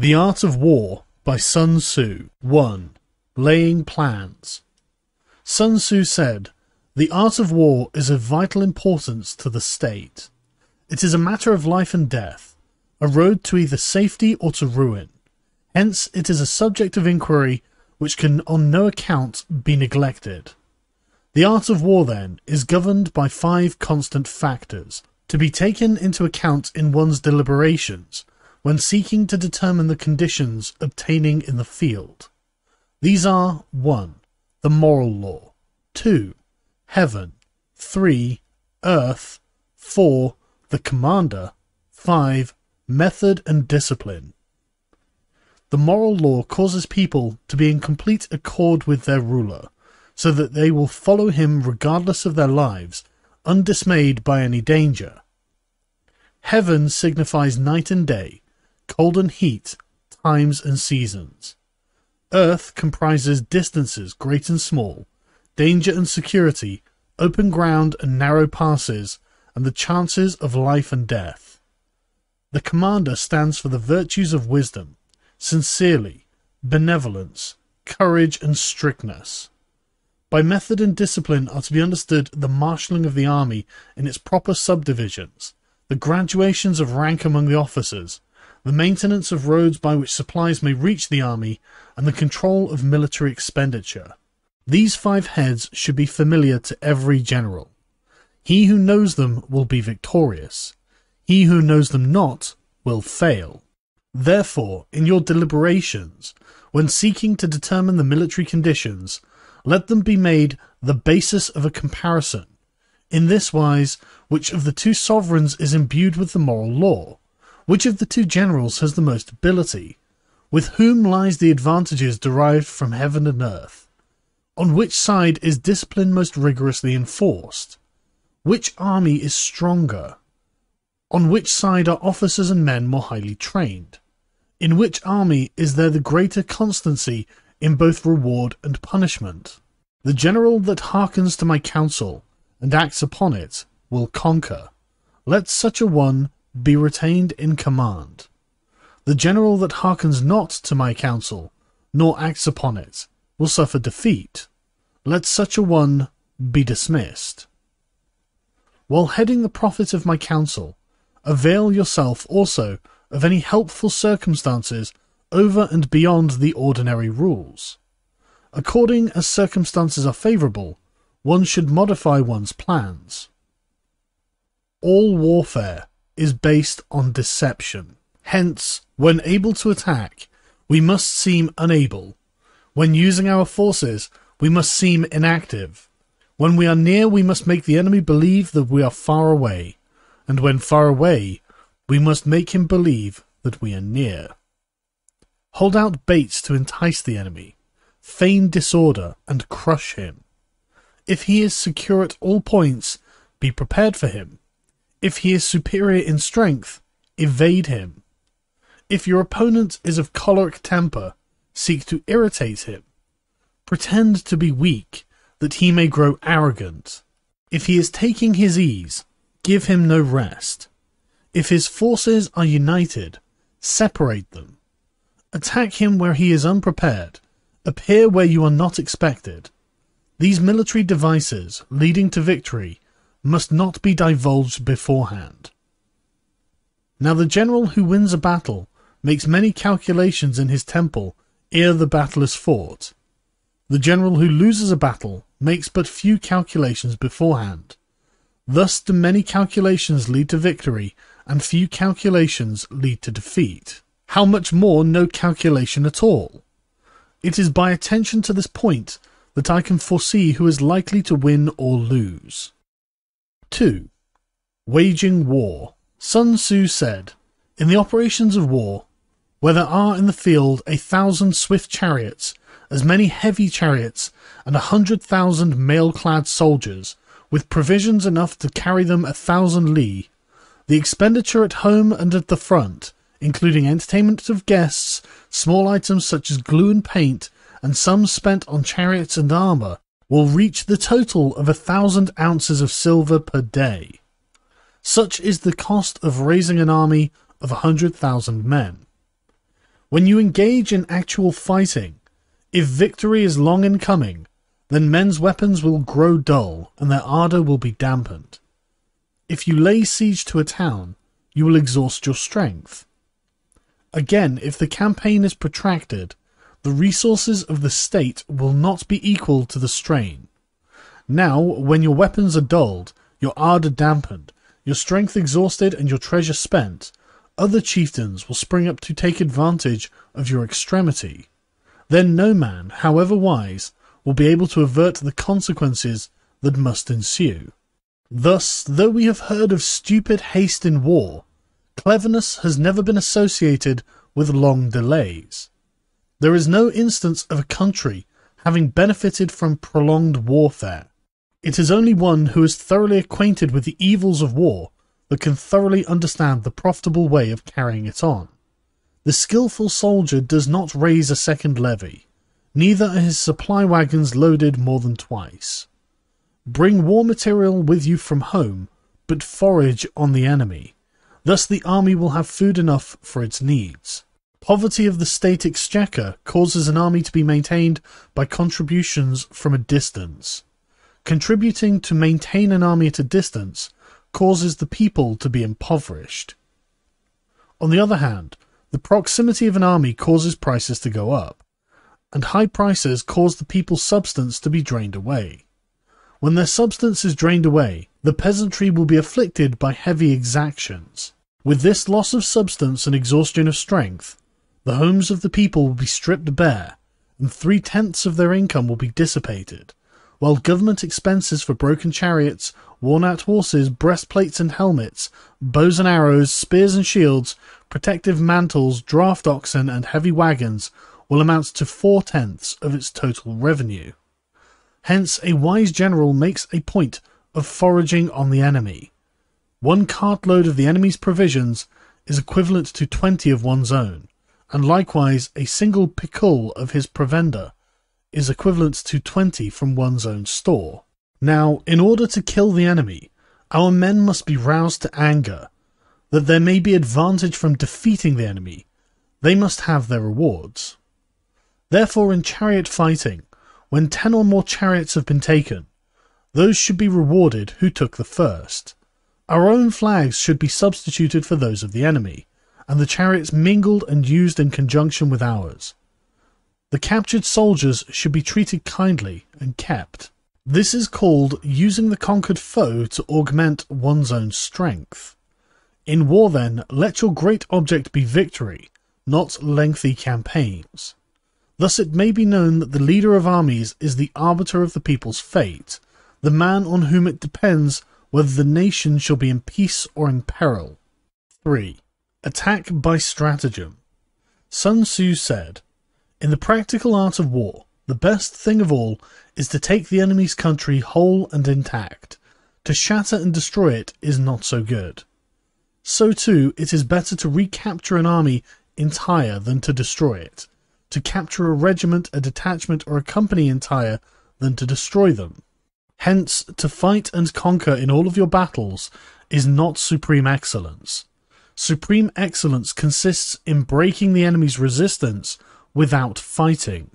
The Art of War by Sun Tzu 1. Laying Plans Sun Tzu said, The art of war is of vital importance to the state. It is a matter of life and death, a road to either safety or to ruin. Hence it is a subject of inquiry which can on no account be neglected. The art of war, then, is governed by five constant factors, to be taken into account in one's deliberations when seeking to determine the conditions obtaining in the field. These are 1. The moral law, 2. Heaven, 3. Earth, 4. The commander, 5. Method and discipline. The moral law causes people to be in complete accord with their ruler, so that they will follow him regardless of their lives, undismayed by any danger. Heaven signifies night and day, cold and heat, times and seasons. Earth comprises distances great and small, danger and security, open ground and narrow passes, and the chances of life and death. The commander stands for the virtues of wisdom, sincerely, benevolence, courage, and strictness. By method and discipline are to be understood the marshalling of the army in its proper subdivisions, the graduations of rank among the officers, the maintenance of roads by which supplies may reach the army, and the control of military expenditure. These five heads should be familiar to every general. He who knows them will be victorious. He who knows them not will fail. Therefore, in your deliberations, when seeking to determine the military conditions, let them be made the basis of a comparison. In this wise, which of the two sovereigns is imbued with the moral law? Which of the two generals has the most ability? With whom lies the advantages derived from heaven and earth? On which side is discipline most rigorously enforced? Which army is stronger? On which side are officers and men more highly trained? In which army is there the greater constancy in both reward and punishment? The general that hearkens to my counsel and acts upon it will conquer. Let such a one be retained in command. The general that hearkens not to my counsel, nor acts upon it, will suffer defeat. Let such a one be dismissed. While heading the profit of my counsel, avail yourself also of any helpful circumstances over and beyond the ordinary rules. According as circumstances are favourable, one should modify one's plans. All warfare is based on deception. Hence, when able to attack, we must seem unable. When using our forces, we must seem inactive. When we are near, we must make the enemy believe that we are far away. And when far away, we must make him believe that we are near. Hold out baits to entice the enemy. Feign disorder and crush him. If he is secure at all points, be prepared for him. If he is superior in strength, evade him. If your opponent is of choleric temper, seek to irritate him. Pretend to be weak, that he may grow arrogant. If he is taking his ease, give him no rest. If his forces are united, separate them. Attack him where he is unprepared, appear where you are not expected. These military devices, leading to victory, must not be divulged beforehand. Now the general who wins a battle makes many calculations in his temple ere the battle is fought. The general who loses a battle makes but few calculations beforehand. Thus do many calculations lead to victory, and few calculations lead to defeat. How much more no calculation at all? It is by attention to this point that I can foresee who is likely to win or lose. 2. Waging War Sun Tzu said, In the operations of war, where there are in the field a thousand swift chariots, as many heavy chariots, and a hundred thousand mail-clad soldiers, with provisions enough to carry them a thousand li, the expenditure at home and at the front, including entertainment of guests, small items such as glue and paint, and sums spent on chariots and armour, will reach the total of a thousand ounces of silver per day. Such is the cost of raising an army of a hundred thousand men. When you engage in actual fighting, if victory is long in coming, then men's weapons will grow dull and their ardour will be dampened. If you lay siege to a town, you will exhaust your strength. Again, if the campaign is protracted, the resources of the state will not be equal to the strain. Now, when your weapons are dulled, your ardour dampened, your strength exhausted, and your treasure spent, other chieftains will spring up to take advantage of your extremity. Then no man, however wise, will be able to avert the consequences that must ensue. Thus, though we have heard of stupid haste in war, cleverness has never been associated with long delays. There is no instance of a country having benefited from prolonged warfare. It is only one who is thoroughly acquainted with the evils of war that can thoroughly understand the profitable way of carrying it on. The skilful soldier does not raise a second levy, neither are his supply wagons loaded more than twice. Bring war material with you from home, but forage on the enemy. Thus the army will have food enough for its needs. Poverty of the state exchequer causes an army to be maintained by contributions from a distance. Contributing to maintain an army at a distance causes the people to be impoverished. On the other hand, the proximity of an army causes prices to go up, and high prices cause the people's substance to be drained away. When their substance is drained away, the peasantry will be afflicted by heavy exactions. With this loss of substance and exhaustion of strength, the homes of the people will be stripped bare, and three tenths of their income will be dissipated, while government expenses for broken chariots, worn out horses, breastplates and helmets, bows and arrows, spears and shields, protective mantles, draft oxen, and heavy wagons will amount to four tenths of its total revenue. Hence, a wise general makes a point of foraging on the enemy. One cartload of the enemy's provisions is equivalent to twenty of one's own and likewise a single picul of his provender is equivalent to 20 from one's own store. Now, in order to kill the enemy, our men must be roused to anger, that there may be advantage from defeating the enemy. They must have their rewards. Therefore, in chariot fighting, when ten or more chariots have been taken, those should be rewarded who took the first. Our own flags should be substituted for those of the enemy, and the chariots mingled and used in conjunction with ours. The captured soldiers should be treated kindly and kept. This is called using the conquered foe to augment one's own strength. In war, then, let your great object be victory, not lengthy campaigns. Thus it may be known that the leader of armies is the arbiter of the people's fate, the man on whom it depends whether the nation shall be in peace or in peril. 3. Attack by stratagem. Sun Tzu said, In the practical art of war, the best thing of all is to take the enemy's country whole and intact. To shatter and destroy it is not so good. So too, it is better to recapture an army entire than to destroy it. To capture a regiment, a detachment, or a company entire than to destroy them. Hence, to fight and conquer in all of your battles is not supreme excellence. Supreme excellence consists in breaking the enemy's resistance without fighting.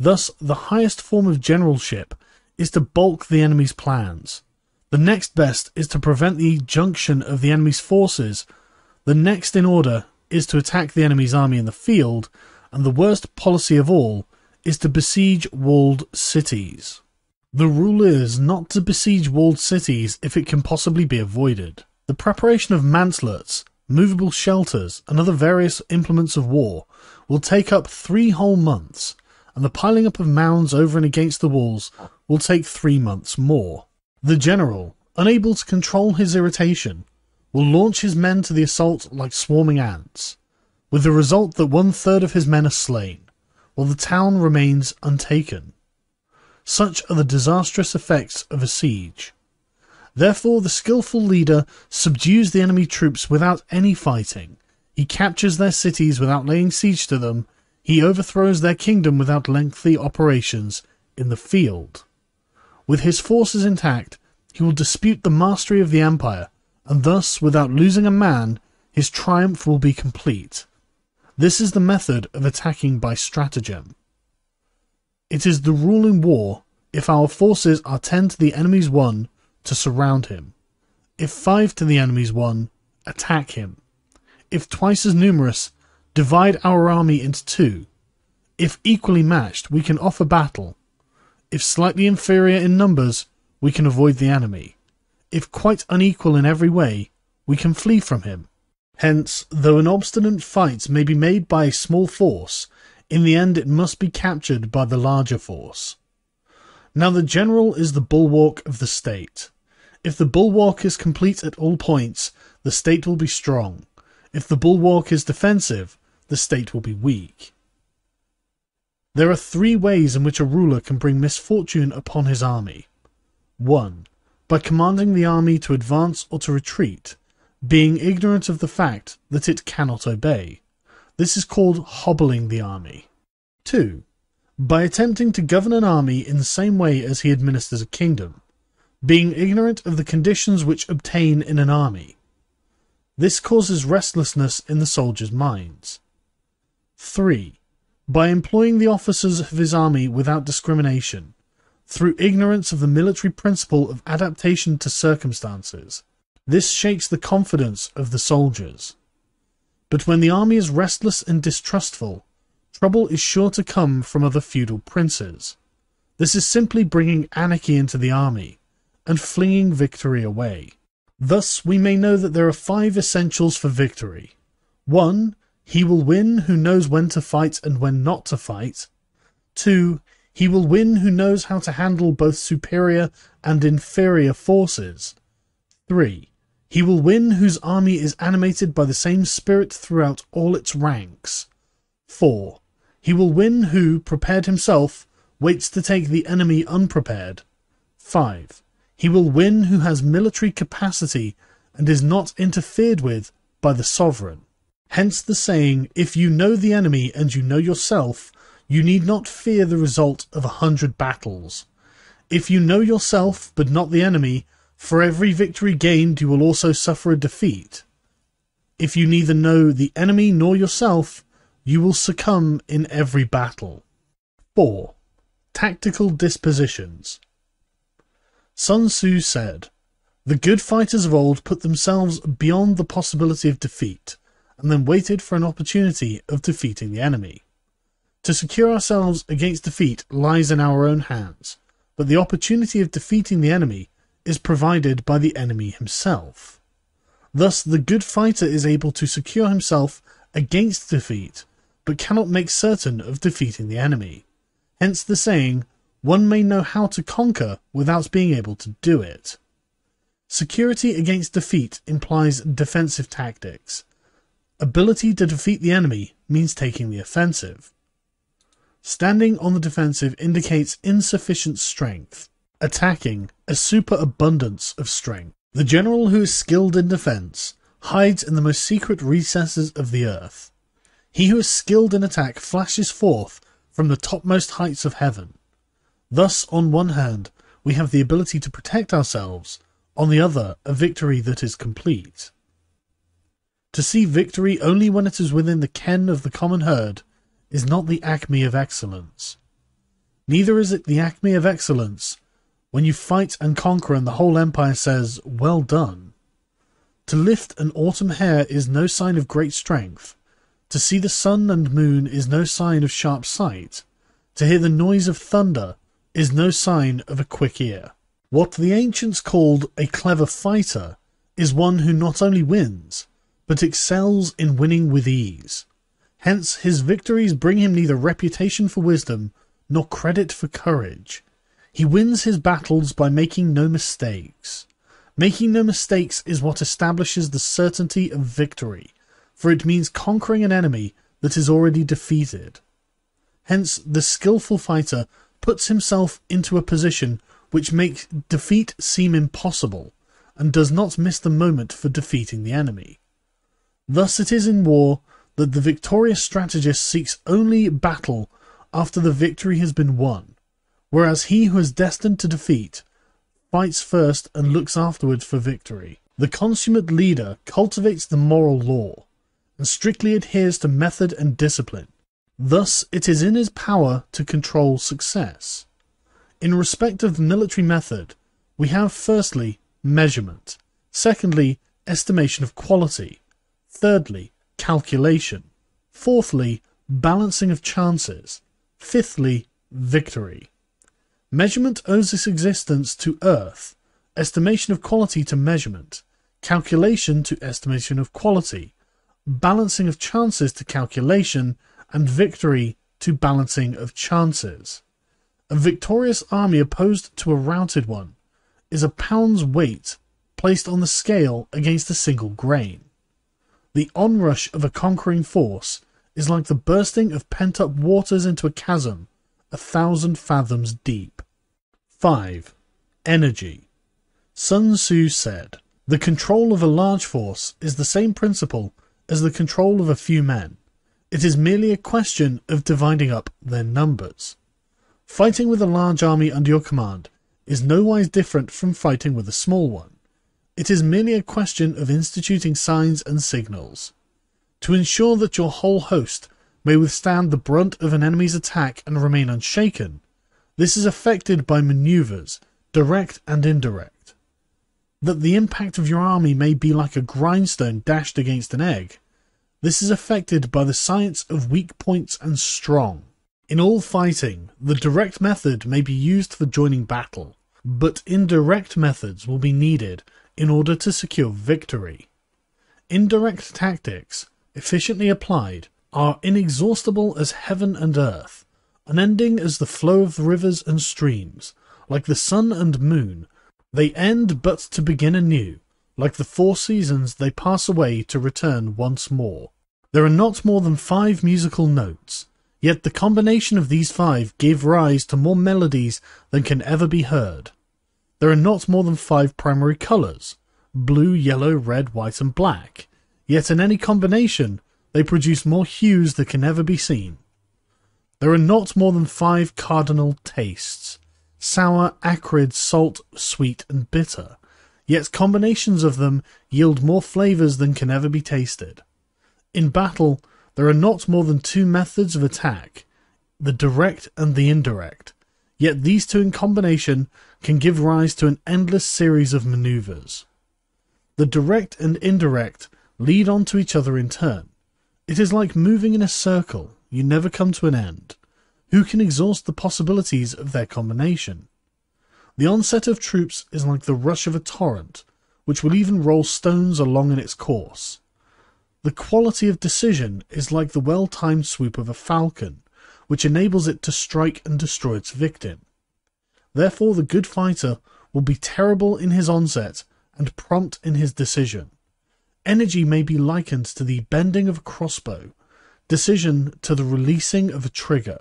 Thus, the highest form of generalship is to balk the enemy's plans. The next best is to prevent the junction of the enemy's forces. The next in order is to attack the enemy's army in the field, and the worst policy of all is to besiege walled cities. The rule is not to besiege walled cities if it can possibly be avoided. The preparation of mantlets, movable shelters, and other various implements of war will take up three whole months, and the piling up of mounds over and against the walls will take three months more. The general, unable to control his irritation, will launch his men to the assault like swarming ants, with the result that one third of his men are slain, while the town remains untaken. Such are the disastrous effects of a siege. Therefore, the skilful leader subdues the enemy troops without any fighting. He captures their cities without laying siege to them. He overthrows their kingdom without lengthy operations in the field. With his forces intact, he will dispute the mastery of the empire, and thus, without losing a man, his triumph will be complete. This is the method of attacking by stratagem. It is the rule in war, if our forces are 10 to the enemy's 1, to surround him. If 5 to the enemy's 1, attack him. If twice as numerous, divide our army into two. If equally matched, we can offer battle. If slightly inferior in numbers, we can avoid the enemy. If quite unequal in every way, we can flee from him. Hence, though an obstinate fight may be made by a small force, in the end it must be captured by the larger force. Now the general is the bulwark of the state. If the bulwark is complete at all points, the state will be strong. If the bulwark is defensive, the state will be weak. There are three ways in which a ruler can bring misfortune upon his army. 1. By commanding the army to advance or to retreat, being ignorant of the fact that it cannot obey. This is called hobbling the army. 2. By attempting to govern an army in the same way as he administers a kingdom, being ignorant of the conditions which obtain in an army. This causes restlessness in the soldiers' minds. 3. By employing the officers of his army without discrimination, through ignorance of the military principle of adaptation to circumstances. This shakes the confidence of the soldiers. But when the army is restless and distrustful, trouble is sure to come from other feudal princes. This is simply bringing anarchy into the army and flinging victory away. Thus, we may know that there are five essentials for victory. 1. He will win who knows when to fight and when not to fight. 2. He will win who knows how to handle both superior and inferior forces. 3. He will win whose army is animated by the same spirit throughout all its ranks. 4. He will win who, prepared himself, waits to take the enemy unprepared. 5. He will win who has military capacity and is not interfered with by the sovereign. Hence the saying, if you know the enemy and you know yourself, you need not fear the result of a hundred battles. If you know yourself, but not the enemy, for every victory gained you will also suffer a defeat. If you neither know the enemy nor yourself, you will succumb in every battle. 4. Tactical Dispositions Sun Tzu said, The good fighters of old put themselves beyond the possibility of defeat, and then waited for an opportunity of defeating the enemy. To secure ourselves against defeat lies in our own hands, but the opportunity of defeating the enemy is provided by the enemy himself. Thus, the good fighter is able to secure himself against defeat, but cannot make certain of defeating the enemy. Hence the saying, one may know how to conquer without being able to do it. Security against defeat implies defensive tactics. Ability to defeat the enemy means taking the offensive. Standing on the defensive indicates insufficient strength. Attacking, a superabundance of strength. The general who is skilled in defense hides in the most secret recesses of the earth. He who is skilled in attack flashes forth from the topmost heights of heaven. Thus, on one hand, we have the ability to protect ourselves, on the other, a victory that is complete. To see victory only when it is within the ken of the common herd is not the acme of excellence. Neither is it the acme of excellence when you fight and conquer and the whole empire says, Well done. To lift an autumn hair is no sign of great strength. To see the sun and moon is no sign of sharp sight. To hear the noise of thunder is no sign of a quick ear. What the ancients called a clever fighter is one who not only wins, but excels in winning with ease. Hence, his victories bring him neither reputation for wisdom nor credit for courage. He wins his battles by making no mistakes. Making no mistakes is what establishes the certainty of victory, for it means conquering an enemy that is already defeated. Hence, the skillful fighter puts himself into a position which makes defeat seem impossible, and does not miss the moment for defeating the enemy. Thus it is in war that the victorious strategist seeks only battle after the victory has been won, whereas he who is destined to defeat fights first and looks afterwards for victory. The consummate leader cultivates the moral law, and strictly adheres to method and discipline. Thus, it is in his power to control success. In respect of the military method, we have firstly measurement, secondly estimation of quality, thirdly calculation, fourthly balancing of chances, fifthly victory. Measurement owes its existence to earth, estimation of quality to measurement, calculation to estimation of quality, balancing of chances to calculation, and victory to balancing of chances. A victorious army opposed to a routed one is a pound's weight placed on the scale against a single grain. The onrush of a conquering force is like the bursting of pent up waters into a chasm a thousand fathoms deep. 5. Energy. Sun Tzu said, The control of a large force is the same principle as the control of a few men. It is merely a question of dividing up their numbers. Fighting with a large army under your command is nowise different from fighting with a small one. It is merely a question of instituting signs and signals. To ensure that your whole host may withstand the brunt of an enemy's attack and remain unshaken, this is effected by maneuvers, direct and indirect. That the impact of your army may be like a grindstone dashed against an egg, this is affected by the science of weak points and strong. In all fighting, the direct method may be used for joining battle, but indirect methods will be needed in order to secure victory. Indirect tactics, efficiently applied, are inexhaustible as heaven and earth, unending as the flow of rivers and streams, like the sun and moon. They end but to begin anew, like the four seasons they pass away to return once more. There are not more than five musical notes, yet the combination of these five give rise to more melodies than can ever be heard. There are not more than five primary colours blue, yellow, red, white, and black, yet in any combination they produce more hues than can ever be seen. There are not more than five cardinal tastes sour, acrid, salt, sweet, and bitter, yet combinations of them yield more flavours than can ever be tasted. In battle, there are not more than two methods of attack the direct and the indirect, yet these two in combination can give rise to an endless series of maneuvers. The direct and indirect lead on to each other in turn, it is like moving in a circle, you never come to an end. Who can exhaust the possibilities of their combination? The onset of troops is like the rush of a torrent, which will even roll stones along in its course. The quality of decision is like the well timed swoop of a falcon, which enables it to strike and destroy its victim. Therefore, the good fighter will be terrible in his onset and prompt in his decision. Energy may be likened to the bending of a crossbow, decision to the releasing of a trigger.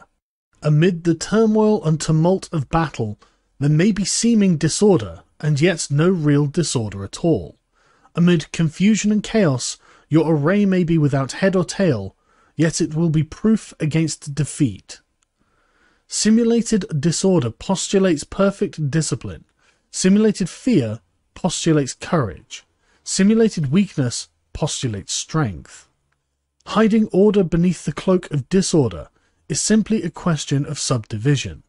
Amid the turmoil and tumult of battle, there may be seeming disorder, and yet no real disorder at all. Amid confusion and chaos, your array may be without head or tail, yet it will be proof against defeat. Simulated disorder postulates perfect discipline. Simulated fear postulates courage. Simulated weakness postulates strength. Hiding order beneath the cloak of disorder is simply a question of subdivision.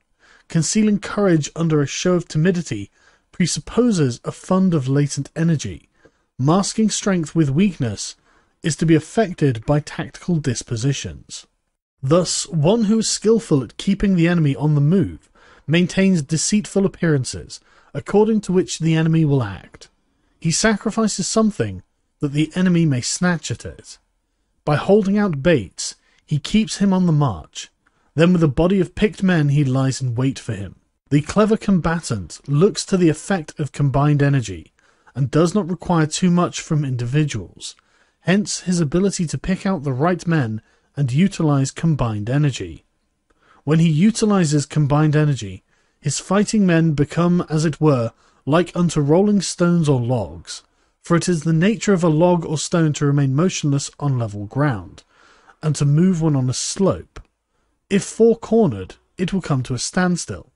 Concealing courage under a show of timidity presupposes a fund of latent energy. Masking strength with weakness is to be effected by tactical dispositions. Thus, one who is skilful at keeping the enemy on the move maintains deceitful appearances, according to which the enemy will act. He sacrifices something that the enemy may snatch at it. By holding out baits, he keeps him on the march. Then with a body of picked men he lies in wait for him. The clever combatant looks to the effect of combined energy, and does not require too much from individuals. Hence his ability to pick out the right men and utilize combined energy. When he utilizes combined energy, his fighting men become, as it were, like unto rolling stones or logs, for it is the nature of a log or stone to remain motionless on level ground, and to move when on a slope. If four cornered, it will come to a standstill,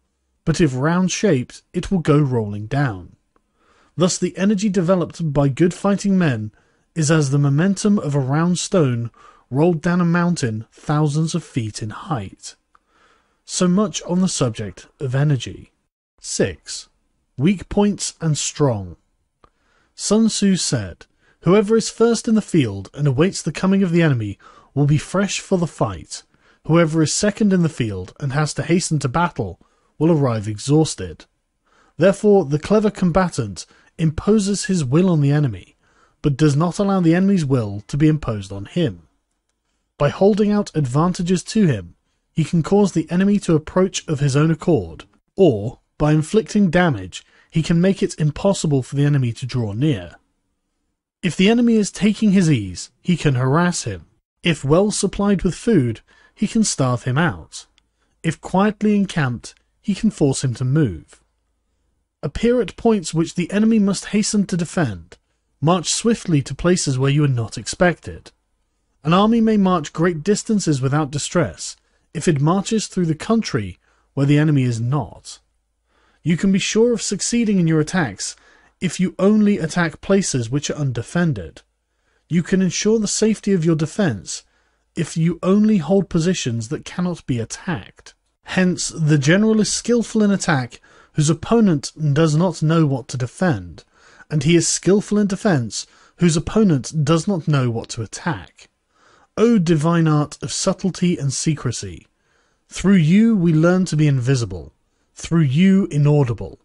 but if round shaped, it will go rolling down. Thus, the energy developed by good fighting men is as the momentum of a round stone rolled down a mountain thousands of feet in height. So much on the subject of energy. 6. Weak points and strong. Sun Tzu said, Whoever is first in the field and awaits the coming of the enemy will be fresh for the fight. Whoever is second in the field and has to hasten to battle will arrive exhausted. Therefore, the clever combatant imposes his will on the enemy, but does not allow the enemy's will to be imposed on him. By holding out advantages to him, he can cause the enemy to approach of his own accord, or, by inflicting damage, he can make it impossible for the enemy to draw near. If the enemy is taking his ease, he can harass him. If well supplied with food, he can starve him out. If quietly encamped, he can force him to move. Appear at points which the enemy must hasten to defend. March swiftly to places where you are not expected. An army may march great distances without distress if it marches through the country where the enemy is not. You can be sure of succeeding in your attacks if you only attack places which are undefended. You can ensure the safety of your defense if you only hold positions that cannot be attacked. Hence, the general is skillful in attack whose opponent does not know what to defend, and he is skillful in defense whose opponent does not know what to attack. O divine art of subtlety and secrecy! Through you we learn to be invisible, through you inaudible,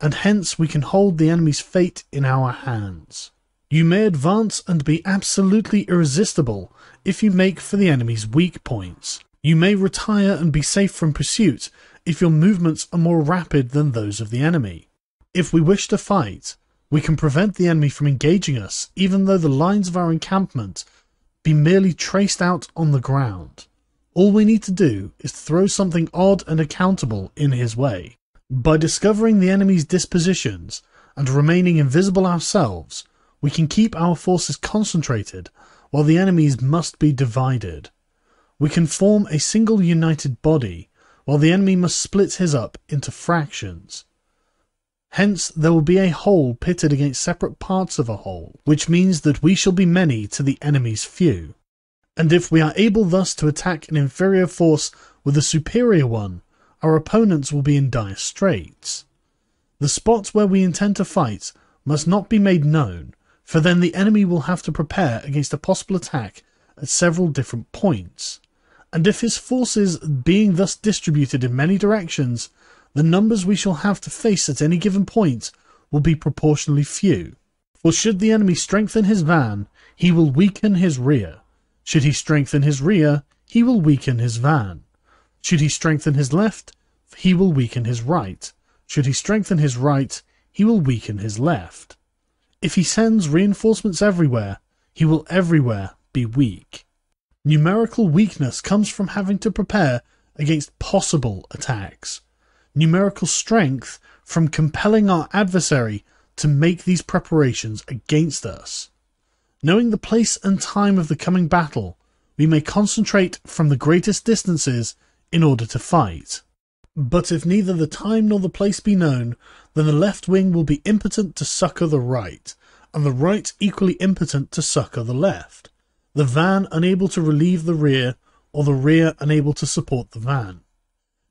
and hence we can hold the enemy's fate in our hands. You may advance and be absolutely irresistible if you make for the enemy's weak points. You may retire and be safe from pursuit if your movements are more rapid than those of the enemy. If we wish to fight, we can prevent the enemy from engaging us even though the lines of our encampment be merely traced out on the ground. All we need to do is throw something odd and accountable in his way. By discovering the enemy's dispositions and remaining invisible ourselves, we can keep our forces concentrated while the enemy's must be divided. We can form a single united body while the enemy must split his up into fractions. Hence, there will be a whole pitted against separate parts of a whole, which means that we shall be many to the enemy's few. And if we are able thus to attack an inferior force with a superior one, our opponents will be in dire straits. The spot where we intend to fight must not be made known, for then the enemy will have to prepare against a possible attack at several different points. And if his forces being thus distributed in many directions, the numbers we shall have to face at any given point will be proportionally few. For should the enemy strengthen his van, he will weaken his rear. Should he strengthen his rear, he will weaken his van. Should he strengthen his left, he will weaken his right. Should he strengthen his right, he will weaken his left. If he sends reinforcements everywhere, he will everywhere be weak. Numerical weakness comes from having to prepare against possible attacks numerical strength from compelling our adversary to make these preparations against us. Knowing the place and time of the coming battle, we may concentrate from the greatest distances in order to fight. But if neither the time nor the place be known, then the left wing will be impotent to succour the right, and the right equally impotent to succour the left, the van unable to relieve the rear, or the rear unable to support the van.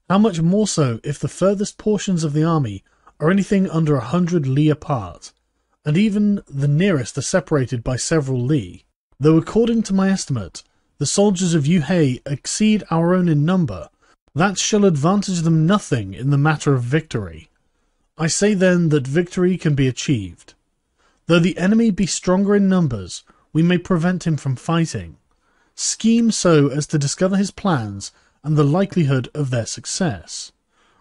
How much more so if the furthest portions of the army are anything under a hundred li apart, and even the nearest are separated by several li. Though according to my estimate, the soldiers of Yueh exceed our own in number, that shall advantage them nothing in the matter of victory. I say then that victory can be achieved. Though the enemy be stronger in numbers, we may prevent him from fighting. Scheme so as to discover his plans and the likelihood of their success.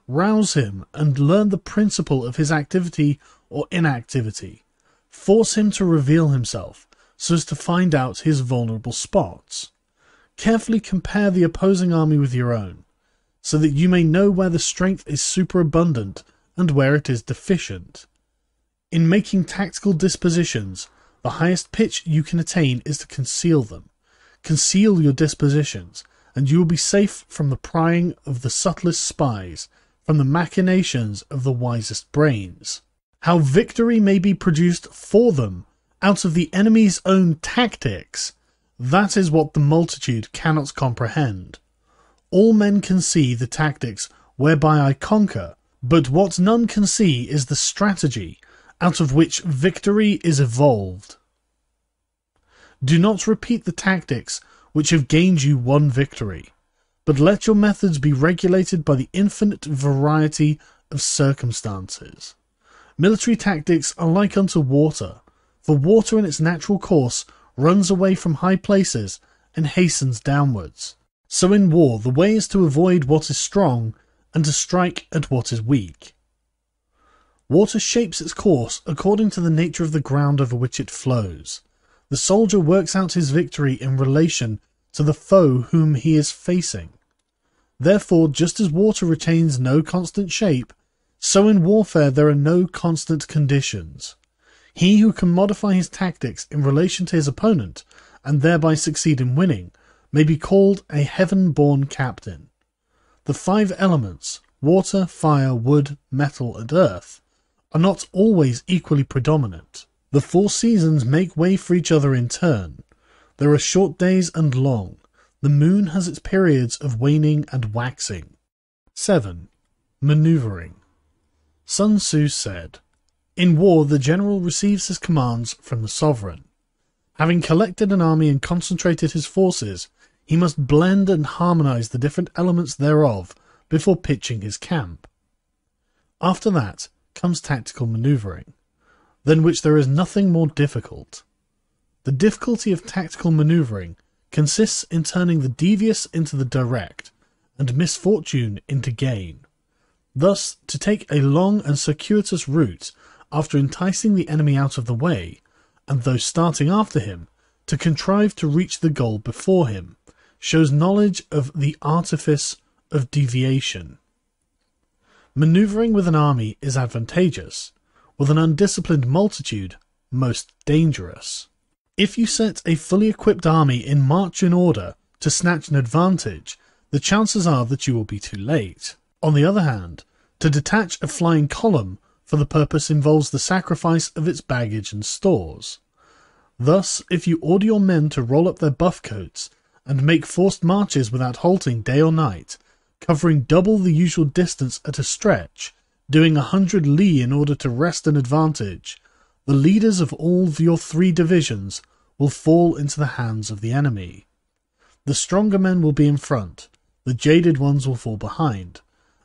Rouse him and learn the principle of his activity or inactivity. Force him to reveal himself so as to find out his vulnerable spots. Carefully compare the opposing army with your own, so that you may know where the strength is superabundant and where it is deficient. In making tactical dispositions, the highest pitch you can attain is to conceal them. Conceal your dispositions and you will be safe from the prying of the subtlest spies, from the machinations of the wisest brains. How victory may be produced for them, out of the enemy's own tactics, that is what the multitude cannot comprehend. All men can see the tactics whereby I conquer, but what none can see is the strategy out of which victory is evolved. Do not repeat the tactics which have gained you one victory, but let your methods be regulated by the infinite variety of circumstances. Military tactics are like unto water, for water in its natural course runs away from high places and hastens downwards. So in war, the way is to avoid what is strong and to strike at what is weak. Water shapes its course according to the nature of the ground over which it flows. The soldier works out his victory in relation to the foe whom he is facing. Therefore, just as water retains no constant shape, so in warfare there are no constant conditions. He who can modify his tactics in relation to his opponent, and thereby succeed in winning, may be called a heaven-born captain. The five elements, water, fire, wood, metal, and earth, are not always equally predominant. The four seasons make way for each other in turn. There are short days and long. The moon has its periods of waning and waxing. 7. Maneuvering. Sun Tzu said, In war, the general receives his commands from the sovereign. Having collected an army and concentrated his forces, he must blend and harmonize the different elements thereof before pitching his camp. After that, comes tactical maneuvering, than which there is nothing more difficult. The difficulty of tactical maneuvering consists in turning the devious into the direct, and misfortune into gain. Thus, to take a long and circuitous route after enticing the enemy out of the way, and those starting after him, to contrive to reach the goal before him, shows knowledge of the artifice of deviation. Maneuvering with an army is advantageous, with an undisciplined multitude most dangerous. If you set a fully equipped army in march in order to snatch an advantage, the chances are that you will be too late. On the other hand, to detach a flying column for the purpose involves the sacrifice of its baggage and stores. Thus, if you order your men to roll up their buff coats and make forced marches without halting day or night, covering double the usual distance at a stretch, doing a hundred li in order to wrest an advantage, the leaders of all your three divisions will fall into the hands of the enemy. The stronger men will be in front, the jaded ones will fall behind,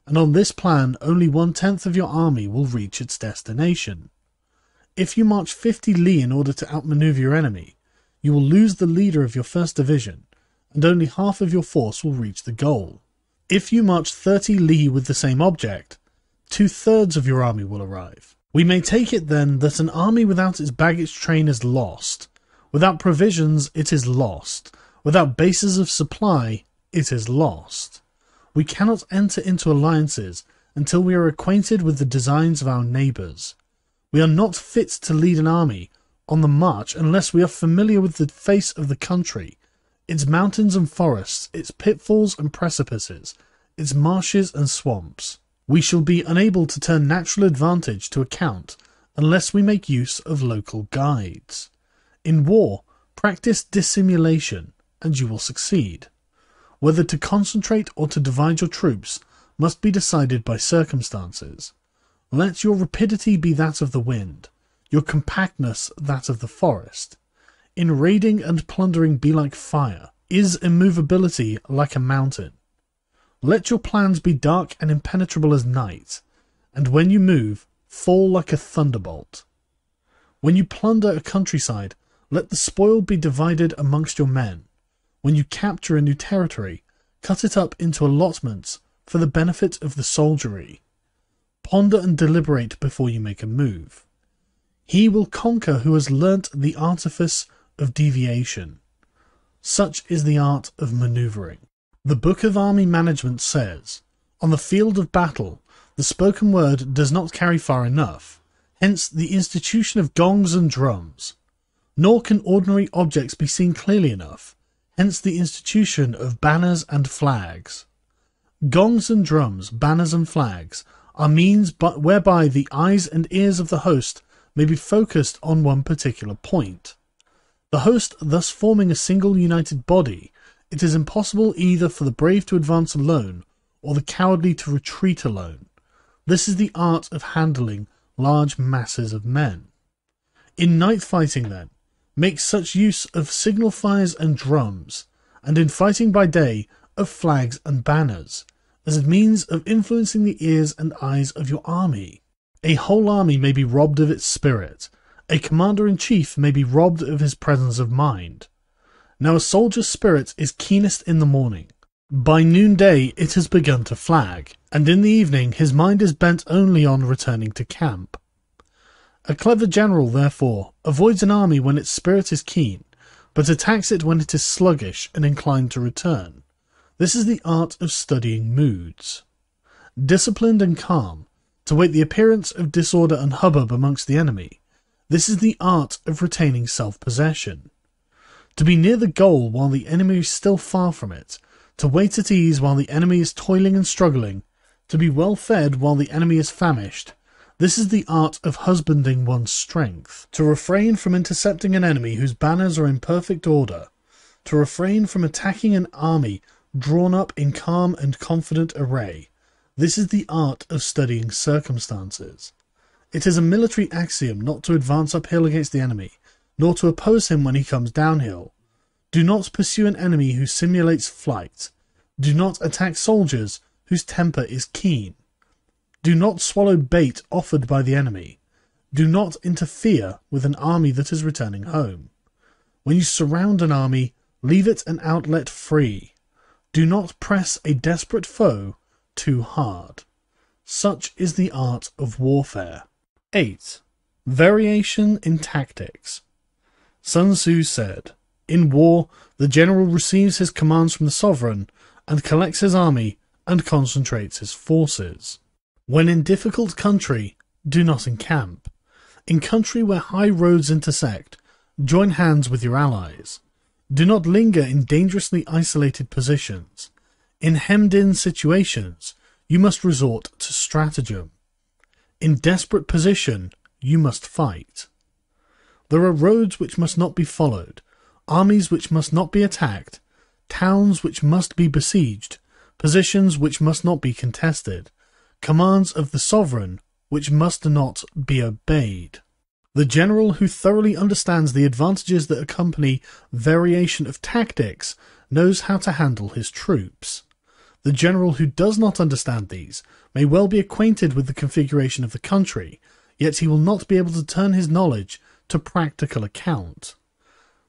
and on this plan only one tenth of your army will reach its destination. If you march 50 li in order to outmaneuver your enemy, you will lose the leader of your first division, and only half of your force will reach the goal. If you march 30 li with the same object, two thirds of your army will arrive. We may take it then that an army without its baggage train is lost. Without provisions, it is lost. Without bases of supply, it is lost. We cannot enter into alliances until we are acquainted with the designs of our neighbours. We are not fit to lead an army on the march unless we are familiar with the face of the country its mountains and forests, its pitfalls and precipices, its marshes and swamps. We shall be unable to turn natural advantage to account unless we make use of local guides. In war, practice dissimulation, and you will succeed. Whether to concentrate or to divide your troops must be decided by circumstances. Let your rapidity be that of the wind, your compactness that of the forest, in raiding and plundering be like fire, is immovability like a mountain. Let your plans be dark and impenetrable as night, and when you move, fall like a thunderbolt. When you plunder a countryside, let the spoil be divided amongst your men. When you capture a new territory, cut it up into allotments for the benefit of the soldiery. Ponder and deliberate before you make a move. He will conquer who has learnt the artifice of deviation. Such is the art of maneuvering. The Book of Army Management says, On the field of battle, the spoken word does not carry far enough, hence the institution of gongs and drums. Nor can ordinary objects be seen clearly enough, hence the institution of banners and flags. Gongs and drums, banners and flags, are means but whereby the eyes and ears of the host may be focused on one particular point. The host thus forming a single united body, it is impossible either for the brave to advance alone or the cowardly to retreat alone. This is the art of handling large masses of men. In night fighting, then, make such use of signal fires and drums, and in fighting by day, of flags and banners, as a means of influencing the ears and eyes of your army. A whole army may be robbed of its spirit. A commander in chief may be robbed of his presence of mind. Now, a soldier's spirit is keenest in the morning. By noonday, it has begun to flag, and in the evening, his mind is bent only on returning to camp. A clever general, therefore, avoids an army when its spirit is keen, but attacks it when it is sluggish and inclined to return. This is the art of studying moods. Disciplined and calm, to wait the appearance of disorder and hubbub amongst the enemy. This is the art of retaining self-possession. To be near the goal while the enemy is still far from it, to wait at ease while the enemy is toiling and struggling, to be well fed while the enemy is famished, this is the art of husbanding one's strength. To refrain from intercepting an enemy whose banners are in perfect order. To refrain from attacking an army drawn up in calm and confident array. This is the art of studying circumstances. It is a military axiom not to advance uphill against the enemy, nor to oppose him when he comes downhill. Do not pursue an enemy who simulates flight. Do not attack soldiers whose temper is keen. Do not swallow bait offered by the enemy. Do not interfere with an army that is returning home. When you surround an army, leave it an outlet free. Do not press a desperate foe too hard. Such is the art of warfare. 8. Variation in tactics. Sun Tzu said, In war, the general receives his commands from the sovereign and collects his army and concentrates his forces. When in difficult country, do not encamp. In country where high roads intersect, join hands with your allies. Do not linger in dangerously isolated positions. In hemmed-in situations, you must resort to stratagem. In desperate position, you must fight. There are roads which must not be followed, armies which must not be attacked, towns which must be besieged, positions which must not be contested, commands of the sovereign which must not be obeyed. The general who thoroughly understands the advantages that accompany variation of tactics knows how to handle his troops. The general who does not understand these may well be acquainted with the configuration of the country, yet he will not be able to turn his knowledge to practical account.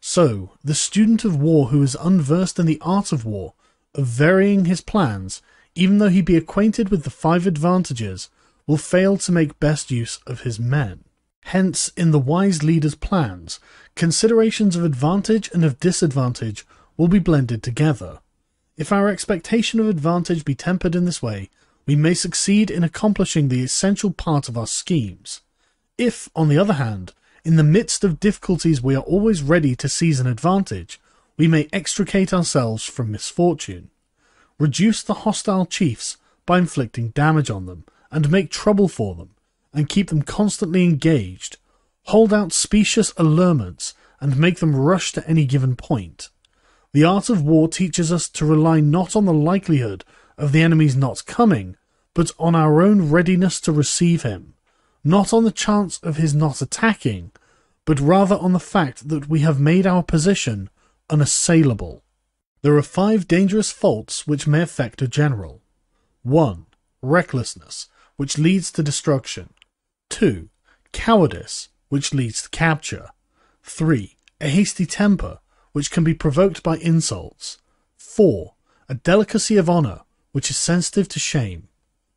So, the student of war who is unversed in the art of war, of varying his plans, even though he be acquainted with the five advantages, will fail to make best use of his men. Hence, in the wise leader's plans, considerations of advantage and of disadvantage will be blended together. If our expectation of advantage be tempered in this way, we may succeed in accomplishing the essential part of our schemes. If, on the other hand, in the midst of difficulties we are always ready to seize an advantage, we may extricate ourselves from misfortune reduce the hostile chiefs by inflicting damage on them, and make trouble for them, and keep them constantly engaged, hold out specious allurements, and make them rush to any given point. The art of war teaches us to rely not on the likelihood of the enemy's not coming, but on our own readiness to receive him, not on the chance of his not attacking, but rather on the fact that we have made our position unassailable. There are five dangerous faults which may affect a general. 1. Recklessness, which leads to destruction. 2. Cowardice, which leads to capture. 3. A hasty temper, which can be provoked by insults. 4. A delicacy of honor, which is sensitive to shame.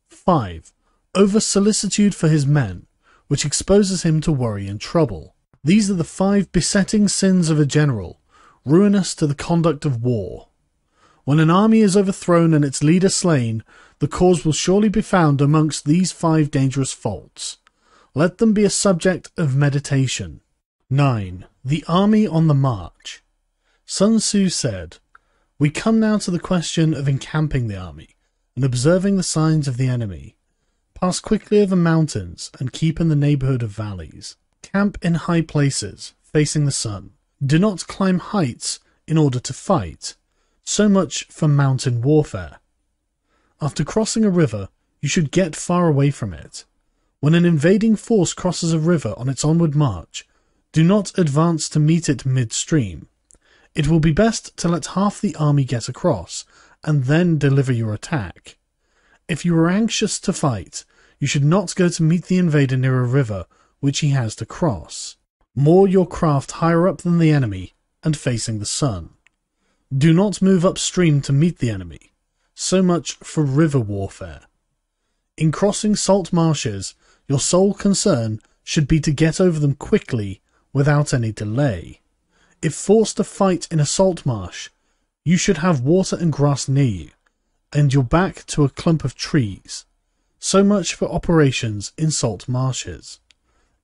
5. Over solicitude for his men, which exposes him to worry and trouble. These are the five besetting sins of a general, ruinous to the conduct of war. When an army is overthrown and its leader slain, the cause will surely be found amongst these five dangerous faults. Let them be a subject of meditation. 9. The Army on the March. Sun Tzu said, We come now to the question of encamping the army and observing the signs of the enemy. Pass quickly over mountains and keep in the neighborhood of valleys. Camp in high places, facing the sun. Do not climb heights in order to fight. So much for mountain warfare. After crossing a river, you should get far away from it. When an invading force crosses a river on its onward march, do not advance to meet it midstream. It will be best to let half the army get across, and then deliver your attack. If you are anxious to fight, you should not go to meet the invader near a river which he has to cross. Moor your craft higher up than the enemy and facing the sun. Do not move upstream to meet the enemy. So much for river warfare. In crossing salt marshes, your sole concern should be to get over them quickly without any delay. If forced to fight in a salt marsh, you should have water and grass near you, and your back to a clump of trees. So much for operations in salt marshes.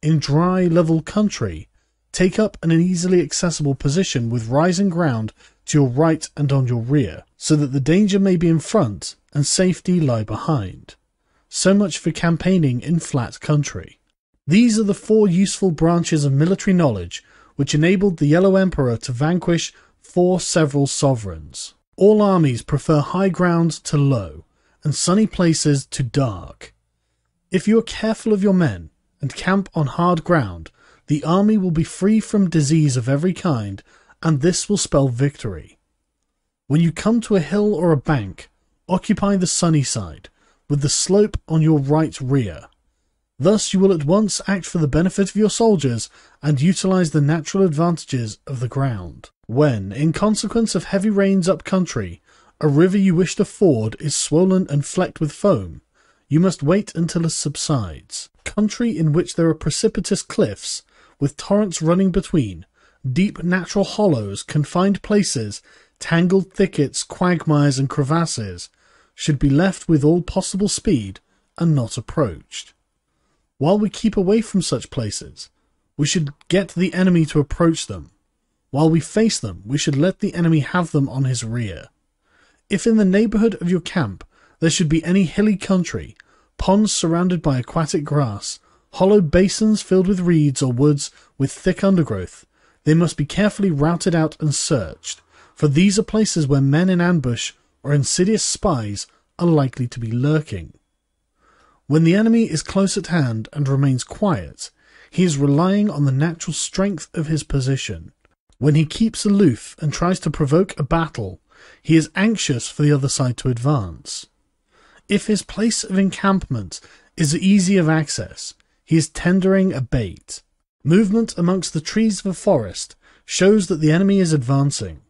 In dry, level country, take up an easily accessible position with rising ground to your right and on your rear, so that the danger may be in front and safety lie behind. So much for campaigning in flat country. These are the four useful branches of military knowledge which enabled the Yellow Emperor to vanquish four several sovereigns. All armies prefer high ground to low, and sunny places to dark. If you are careful of your men and camp on hard ground, the army will be free from disease of every kind, and this will spell victory. When you come to a hill or a bank, occupy the sunny side, with the slope on your right rear. Thus you will at once act for the benefit of your soldiers and utilize the natural advantages of the ground. When, in consequence of heavy rains up country, a river you wish to ford is swollen and flecked with foam, you must wait until it subsides. Country in which there are precipitous cliffs, with torrents running between, deep natural hollows, confined places, tangled thickets, quagmires, and crevasses, should be left with all possible speed and not approached. While we keep away from such places, we should get the enemy to approach them. While we face them, we should let the enemy have them on his rear. If in the neighbourhood of your camp there should be any hilly country, ponds surrounded by aquatic grass, hollow basins filled with reeds or woods with thick undergrowth, they must be carefully routed out and searched, for these are places where men in ambush or insidious spies are likely to be lurking. When the enemy is close at hand and remains quiet, he is relying on the natural strength of his position. When he keeps aloof and tries to provoke a battle, he is anxious for the other side to advance. If his place of encampment is easy of access, he is tendering a bait. Movement amongst the trees of a forest shows that the enemy is advancing.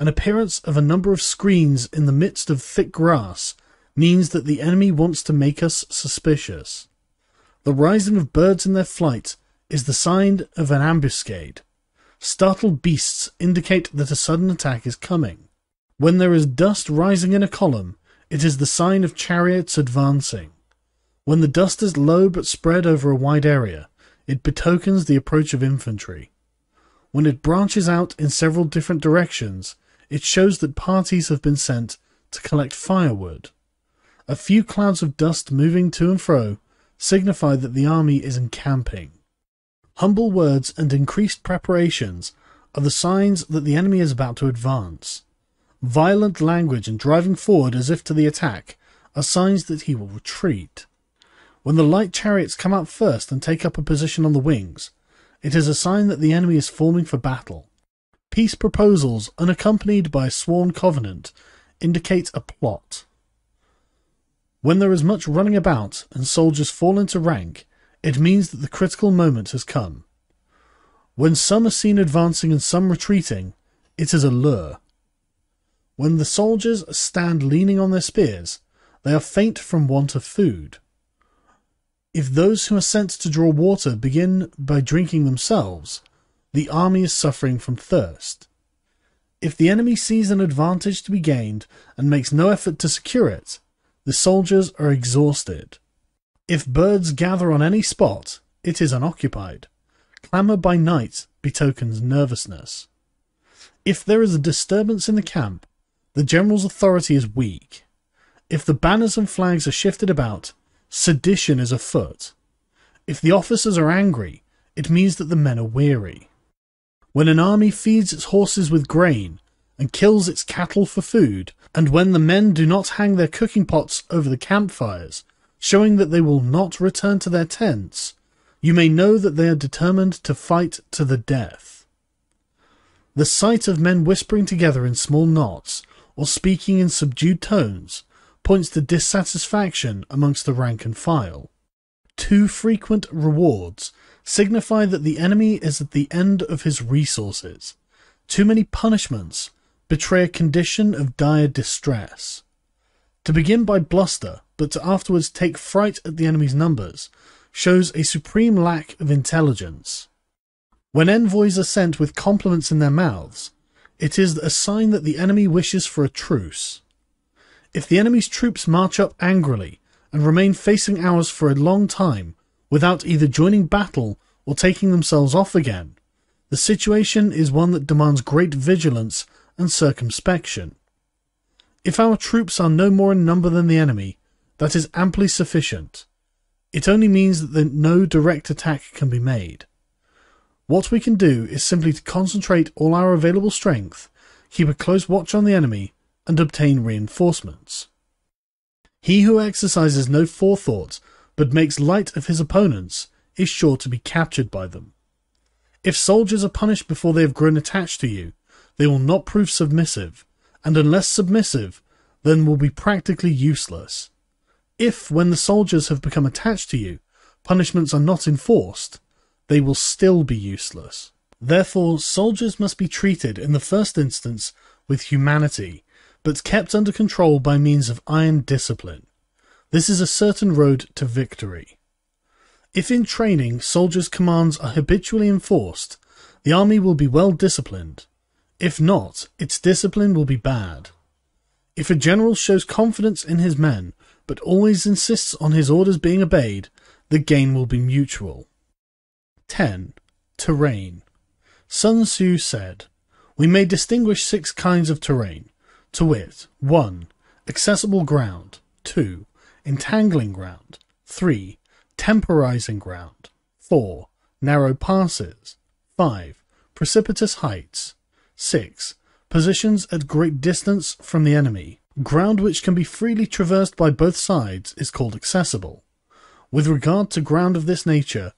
An appearance of a number of screens in the midst of thick grass means that the enemy wants to make us suspicious. The rising of birds in their flight is the sign of an ambuscade. Startled beasts indicate that a sudden attack is coming. When there is dust rising in a column, it is the sign of chariots advancing. When the dust is low but spread over a wide area, it betokens the approach of infantry. When it branches out in several different directions, it shows that parties have been sent to collect firewood. A few clouds of dust moving to and fro signify that the army is encamping. Humble words and increased preparations are the signs that the enemy is about to advance. Violent language and driving forward as if to the attack are signs that he will retreat. When the light chariots come out first and take up a position on the wings, it is a sign that the enemy is forming for battle. Peace proposals, unaccompanied by a sworn covenant, indicate a plot. When there is much running about and soldiers fall into rank, it means that the critical moment has come. When some are seen advancing and some retreating, it is a lure. When the soldiers stand leaning on their spears, they are faint from want of food. If those who are sent to draw water begin by drinking themselves, the army is suffering from thirst. If the enemy sees an advantage to be gained and makes no effort to secure it, the soldiers are exhausted. If birds gather on any spot, it is unoccupied. Clamour by night betokens nervousness. If there is a disturbance in the camp, the general's authority is weak. If the banners and flags are shifted about, sedition is afoot. If the officers are angry, it means that the men are weary. When an army feeds its horses with grain and kills its cattle for food, and when the men do not hang their cooking pots over the campfires, showing that they will not return to their tents, you may know that they are determined to fight to the death. The sight of men whispering together in small knots, or speaking in subdued tones, points to dissatisfaction amongst the rank and file. Too frequent rewards signify that the enemy is at the end of his resources. Too many punishments betray a condition of dire distress. To begin by bluster, but to afterwards take fright at the enemy's numbers, shows a supreme lack of intelligence. When envoys are sent with compliments in their mouths, it is a sign that the enemy wishes for a truce. If the enemy's troops march up angrily and remain facing ours for a long time without either joining battle or taking themselves off again, the situation is one that demands great vigilance and circumspection. If our troops are no more in number than the enemy, that is amply sufficient. It only means that no direct attack can be made. What we can do is simply to concentrate all our available strength, keep a close watch on the enemy, and obtain reinforcements. He who exercises no forethought, but makes light of his opponents, is sure to be captured by them. If soldiers are punished before they have grown attached to you, they will not prove submissive, and unless submissive, then will be practically useless. If, when the soldiers have become attached to you, punishments are not enforced, they will still be useless. Therefore, soldiers must be treated in the first instance with humanity, but kept under control by means of iron discipline. This is a certain road to victory. If in training soldiers' commands are habitually enforced, the army will be well disciplined, if not, its discipline will be bad. If a general shows confidence in his men, but always insists on his orders being obeyed, the gain will be mutual. 10. Terrain. Sun Tzu said, We may distinguish six kinds of terrain, to wit, 1. Accessible ground, 2. Entangling ground, 3. Temporizing ground, 4. Narrow passes, 5. Precipitous heights, 6. Positions at great distance from the enemy. Ground which can be freely traversed by both sides is called accessible. With regard to ground of this nature,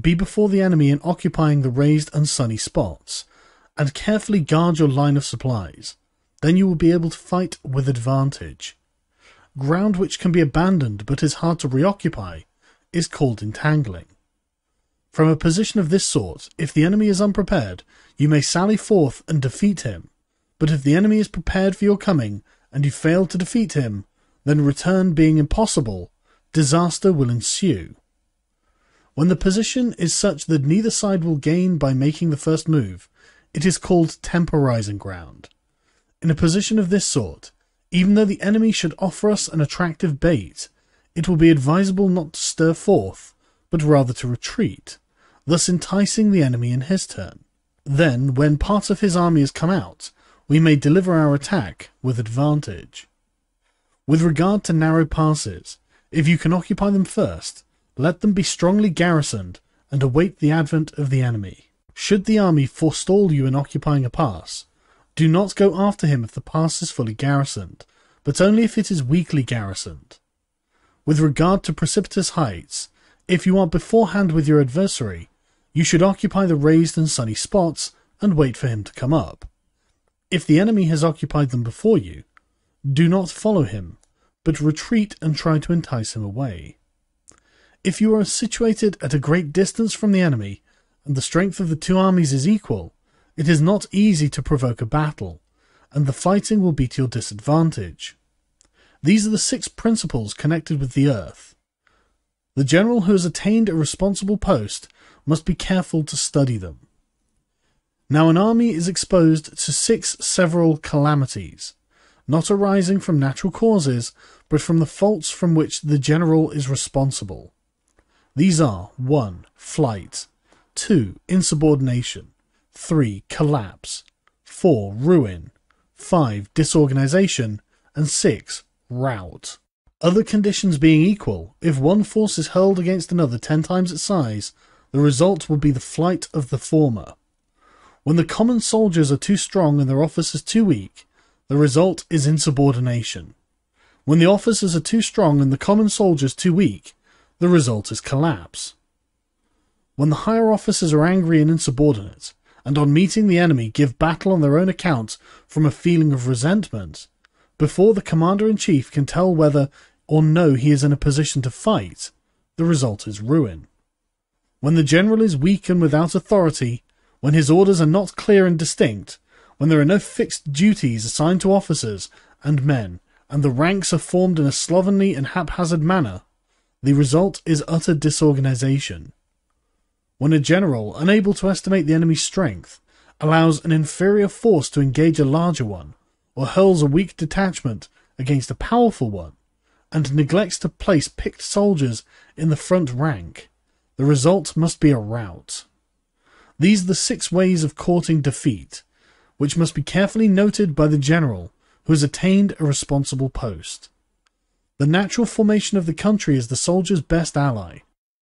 be before the enemy in occupying the raised and sunny spots, and carefully guard your line of supplies. Then you will be able to fight with advantage. Ground which can be abandoned but is hard to reoccupy is called entangling. From a position of this sort, if the enemy is unprepared, you may sally forth and defeat him. But if the enemy is prepared for your coming, and you fail to defeat him, then return being impossible, disaster will ensue. When the position is such that neither side will gain by making the first move, it is called temporizing ground. In a position of this sort, even though the enemy should offer us an attractive bait, it will be advisable not to stir forth, but rather to retreat thus enticing the enemy in his turn. Then, when part of his army has come out, we may deliver our attack with advantage. With regard to narrow passes, if you can occupy them first, let them be strongly garrisoned and await the advent of the enemy. Should the army forestall you in occupying a pass, do not go after him if the pass is fully garrisoned, but only if it is weakly garrisoned. With regard to precipitous heights, if you are beforehand with your adversary, you should occupy the raised and sunny spots and wait for him to come up. If the enemy has occupied them before you, do not follow him, but retreat and try to entice him away. If you are situated at a great distance from the enemy, and the strength of the two armies is equal, it is not easy to provoke a battle, and the fighting will be to your disadvantage. These are the six principles connected with the earth. The general who has attained a responsible post must be careful to study them. Now an army is exposed to six several calamities, not arising from natural causes, but from the faults from which the general is responsible. These are 1. Flight 2. Insubordination 3. Collapse 4. Ruin 5. Disorganization and 6. Rout. Other conditions being equal, if one force is hurled against another ten times its size, the result will be the flight of the former. When the common soldiers are too strong and their officers too weak, the result is insubordination. When the officers are too strong and the common soldiers too weak, the result is collapse. When the higher officers are angry and insubordinate, and on meeting the enemy give battle on their own account from a feeling of resentment, before the commander in chief can tell whether or no he is in a position to fight, the result is ruin. When the general is weak and without authority, when his orders are not clear and distinct, when there are no fixed duties assigned to officers and men, and the ranks are formed in a slovenly and haphazard manner, the result is utter disorganization. When a general, unable to estimate the enemy's strength, allows an inferior force to engage a larger one, or hurls a weak detachment against a powerful one, and neglects to place picked soldiers in the front rank, the result must be a rout. These are the six ways of courting defeat, which must be carefully noted by the general who has attained a responsible post. The natural formation of the country is the soldier's best ally,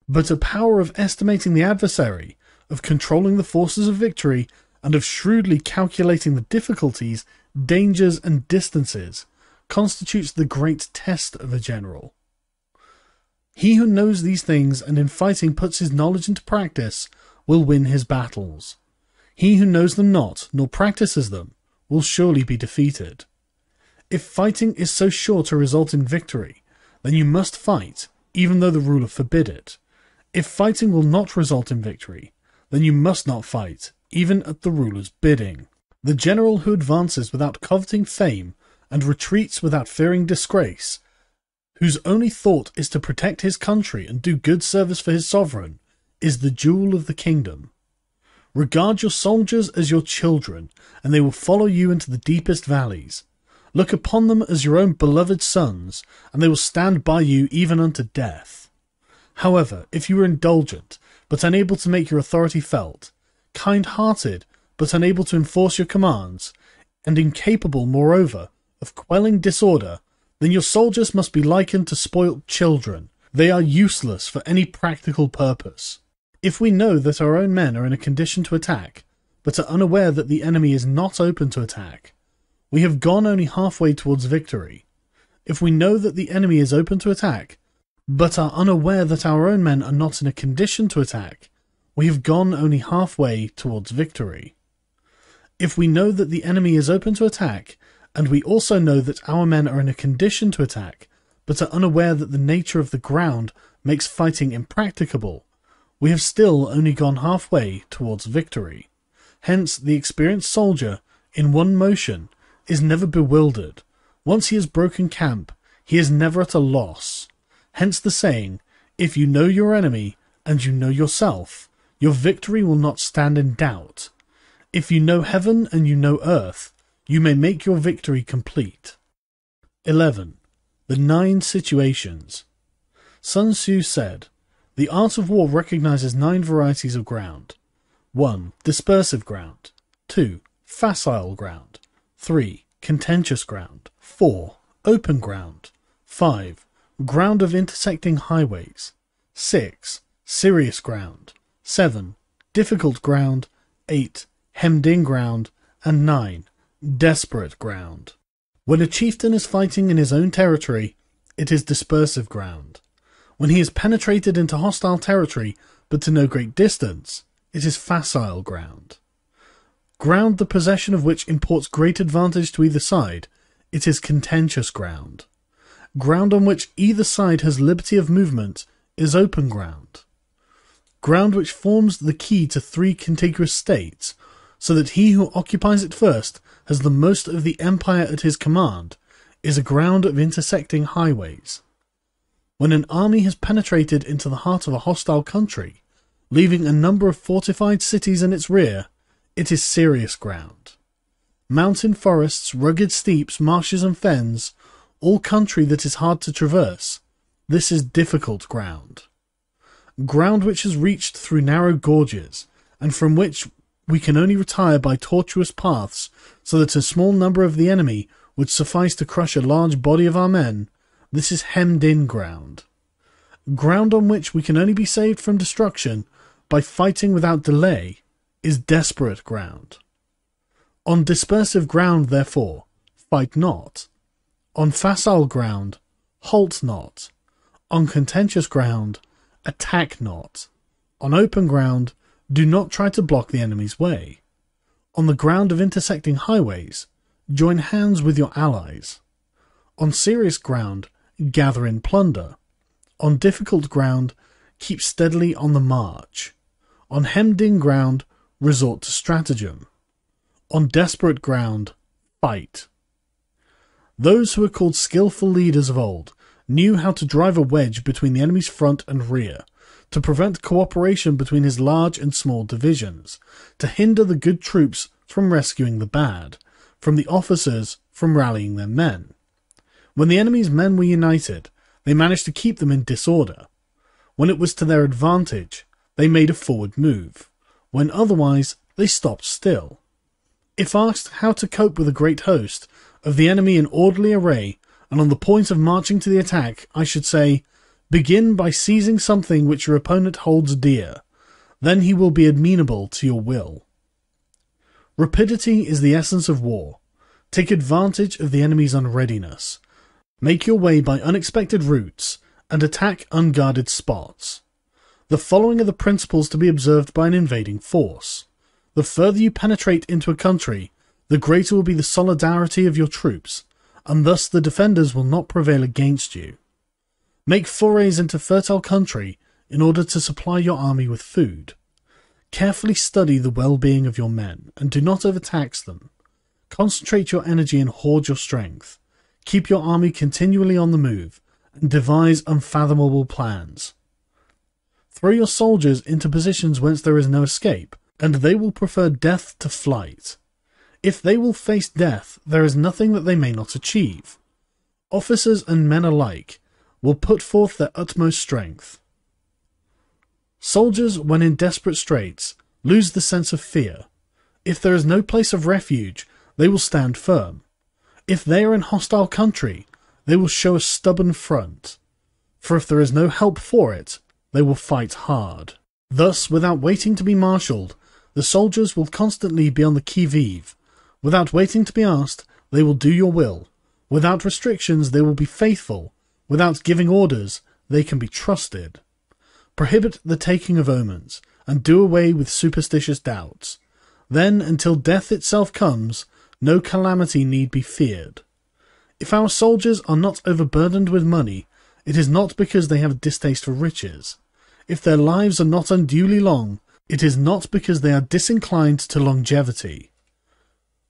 but a power of estimating the adversary, of controlling the forces of victory, and of shrewdly calculating the difficulties, dangers, and distances constitutes the great test of a general. He who knows these things and in fighting puts his knowledge into practice will win his battles. He who knows them not, nor practices them, will surely be defeated. If fighting is so sure to result in victory, then you must fight, even though the ruler forbid it. If fighting will not result in victory, then you must not fight, even at the ruler's bidding. The general who advances without coveting fame and retreats without fearing disgrace, whose only thought is to protect his country and do good service for his sovereign, is the jewel of the kingdom. Regard your soldiers as your children, and they will follow you into the deepest valleys. Look upon them as your own beloved sons, and they will stand by you even unto death. However, if you are indulgent, but unable to make your authority felt, kind hearted, but unable to enforce your commands, and incapable, moreover, of quelling disorder, then your soldiers must be likened to spoilt children. They are useless for any practical purpose. If we know that our own men are in a condition to attack, but are unaware that the enemy is not open to attack, we have gone only halfway towards victory. If we know that the enemy is open to attack, but are unaware that our own men are not in a condition to attack, we have gone only halfway towards victory. If we know that the enemy is open to attack, and we also know that our men are in a condition to attack, but are unaware that the nature of the ground makes fighting impracticable, we have still only gone halfway towards victory. Hence, the experienced soldier, in one motion, is never bewildered. Once he has broken camp, he is never at a loss. Hence the saying, if you know your enemy, and you know yourself, your victory will not stand in doubt. If you know heaven and you know earth, you may make your victory complete. 11. The Nine Situations. Sun Tzu said, The art of war recognizes nine varieties of ground. 1. Dispersive ground. 2. Facile ground. 3. Contentious ground. 4. Open ground. 5. Ground of intersecting highways. 6. Serious ground. 7. Difficult ground. 8. Hemmed in ground. And 9 desperate ground. When a chieftain is fighting in his own territory, it is dispersive ground. When he has penetrated into hostile territory, but to no great distance, it is facile ground. Ground the possession of which imports great advantage to either side, it is contentious ground. Ground on which either side has liberty of movement is open ground. Ground which forms the key to three contiguous states, so that he who occupies it first has the most of the empire at his command, is a ground of intersecting highways. When an army has penetrated into the heart of a hostile country, leaving a number of fortified cities in its rear, it is serious ground. Mountain forests, rugged steeps, marshes and fens, all country that is hard to traverse, this is difficult ground. Ground which is reached through narrow gorges, and from which we can only retire by tortuous paths, so that a small number of the enemy would suffice to crush a large body of our men. This is hemmed in ground. Ground on which we can only be saved from destruction by fighting without delay is desperate ground. On dispersive ground, therefore, fight not. On facile ground, halt not. On contentious ground, attack not. On open ground, do not try to block the enemy's way. On the ground of intersecting highways, join hands with your allies. On serious ground, gather in plunder. On difficult ground, keep steadily on the march. On hemmed in ground, resort to stratagem. On desperate ground, fight. Those who were called skilful leaders of old knew how to drive a wedge between the enemy's front and rear, to prevent cooperation between his large and small divisions, to hinder the good troops from rescuing the bad, from the officers from rallying their men. When the enemy's men were united, they managed to keep them in disorder. When it was to their advantage, they made a forward move. When otherwise, they stopped still. If asked how to cope with a great host of the enemy in orderly array and on the point of marching to the attack, I should say, begin by seizing something which your opponent holds dear. Then he will be amenable to your will. Rapidity is the essence of war. Take advantage of the enemy's unreadiness. Make your way by unexpected routes and attack unguarded spots. The following are the principles to be observed by an invading force. The further you penetrate into a country, the greater will be the solidarity of your troops, and thus the defenders will not prevail against you. Make forays into fertile country in order to supply your army with food. Carefully study the well-being of your men, and do not overtax them. Concentrate your energy and hoard your strength. Keep your army continually on the move, and devise unfathomable plans. Throw your soldiers into positions whence there is no escape, and they will prefer death to flight. If they will face death, there is nothing that they may not achieve. Officers and men alike will put forth their utmost strength. Soldiers, when in desperate straits, lose the sense of fear. If there is no place of refuge, they will stand firm. If they are in hostile country, they will show a stubborn front. For if there is no help for it, they will fight hard. Thus, without waiting to be marshalled, the soldiers will constantly be on the qui vive. Without waiting to be asked, they will do your will. Without restrictions, they will be faithful. Without giving orders, they can be trusted. Prohibit the taking of omens, and do away with superstitious doubts. Then, until death itself comes, no calamity need be feared. If our soldiers are not overburdened with money, it is not because they have a distaste for riches. If their lives are not unduly long, it is not because they are disinclined to longevity.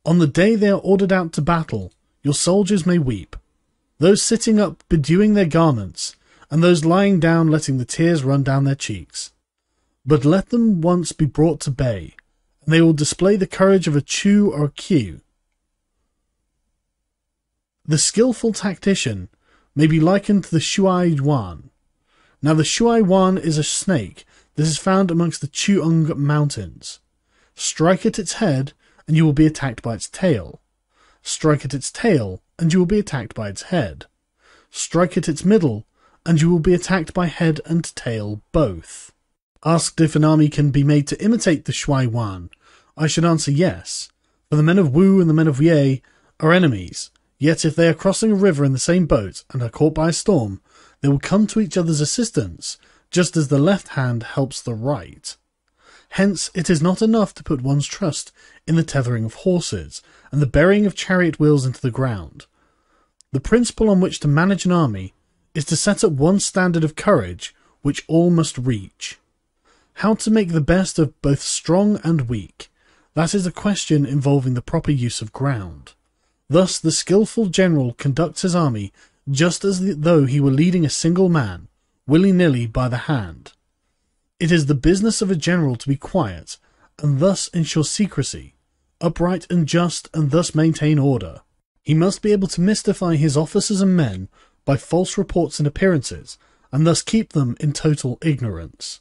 On the day they are ordered out to battle, your soldiers may weep, those sitting up bedewing their garments, and those lying down letting the tears run down their cheeks. But let them once be brought to bay, and they will display the courage of a Chu or a Q. The skilful tactician may be likened to the Shuai Yuan. Now the Shuai Yuan is a snake that is found amongst the Chuung Mountains. Strike at its head, and you will be attacked by its tail. Strike at its tail, and you will be attacked by its head. Strike at its middle, and you will be attacked by head and tail both. Asked if an army can be made to imitate the Shuai Wan, I should answer yes, for the men of Wu and the men of Yueh are enemies, yet if they are crossing a river in the same boat and are caught by a storm, they will come to each other's assistance, just as the left hand helps the right. Hence, it is not enough to put one's trust in the tethering of horses and the burying of chariot wheels into the ground. The principle on which to manage an army is to set up one standard of courage which all must reach. How to make the best of both strong and weak, that is a question involving the proper use of ground. Thus, the skilful general conducts his army just as though he were leading a single man, willy-nilly by the hand. It is the business of a general to be quiet, and thus ensure secrecy, upright and just, and thus maintain order. He must be able to mystify his officers and men by false reports and appearances, and thus keep them in total ignorance.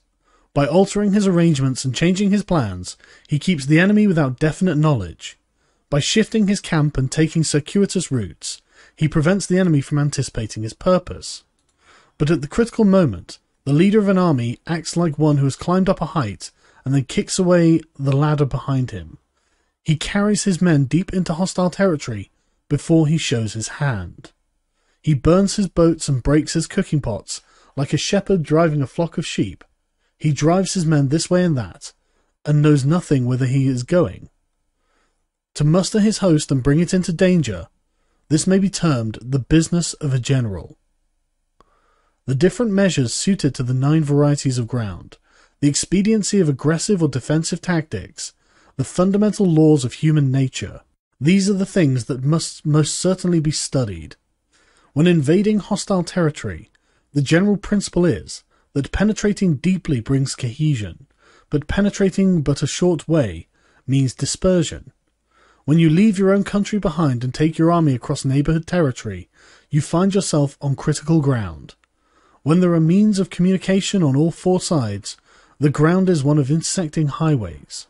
By altering his arrangements and changing his plans, he keeps the enemy without definite knowledge. By shifting his camp and taking circuitous routes, he prevents the enemy from anticipating his purpose. But at the critical moment, The leader of an army acts like one who has climbed up a height and then kicks away the ladder behind him. He carries his men deep into hostile territory before he shows his hand. He burns his boats and breaks his cooking pots like a shepherd driving a flock of sheep. He drives his men this way and that, and knows nothing whither he is going. To muster his host and bring it into danger, this may be termed the business of a general. The different measures suited to the nine varieties of ground, the expediency of aggressive or defensive tactics, the fundamental laws of human nature, these are the things that must most certainly be studied. When invading hostile territory, the general principle is that penetrating deeply brings cohesion, but penetrating but a short way means dispersion. When you leave your own country behind and take your army across neighborhood territory, you find yourself on critical ground. When there are means of communication on all four sides, the ground is one of intersecting highways.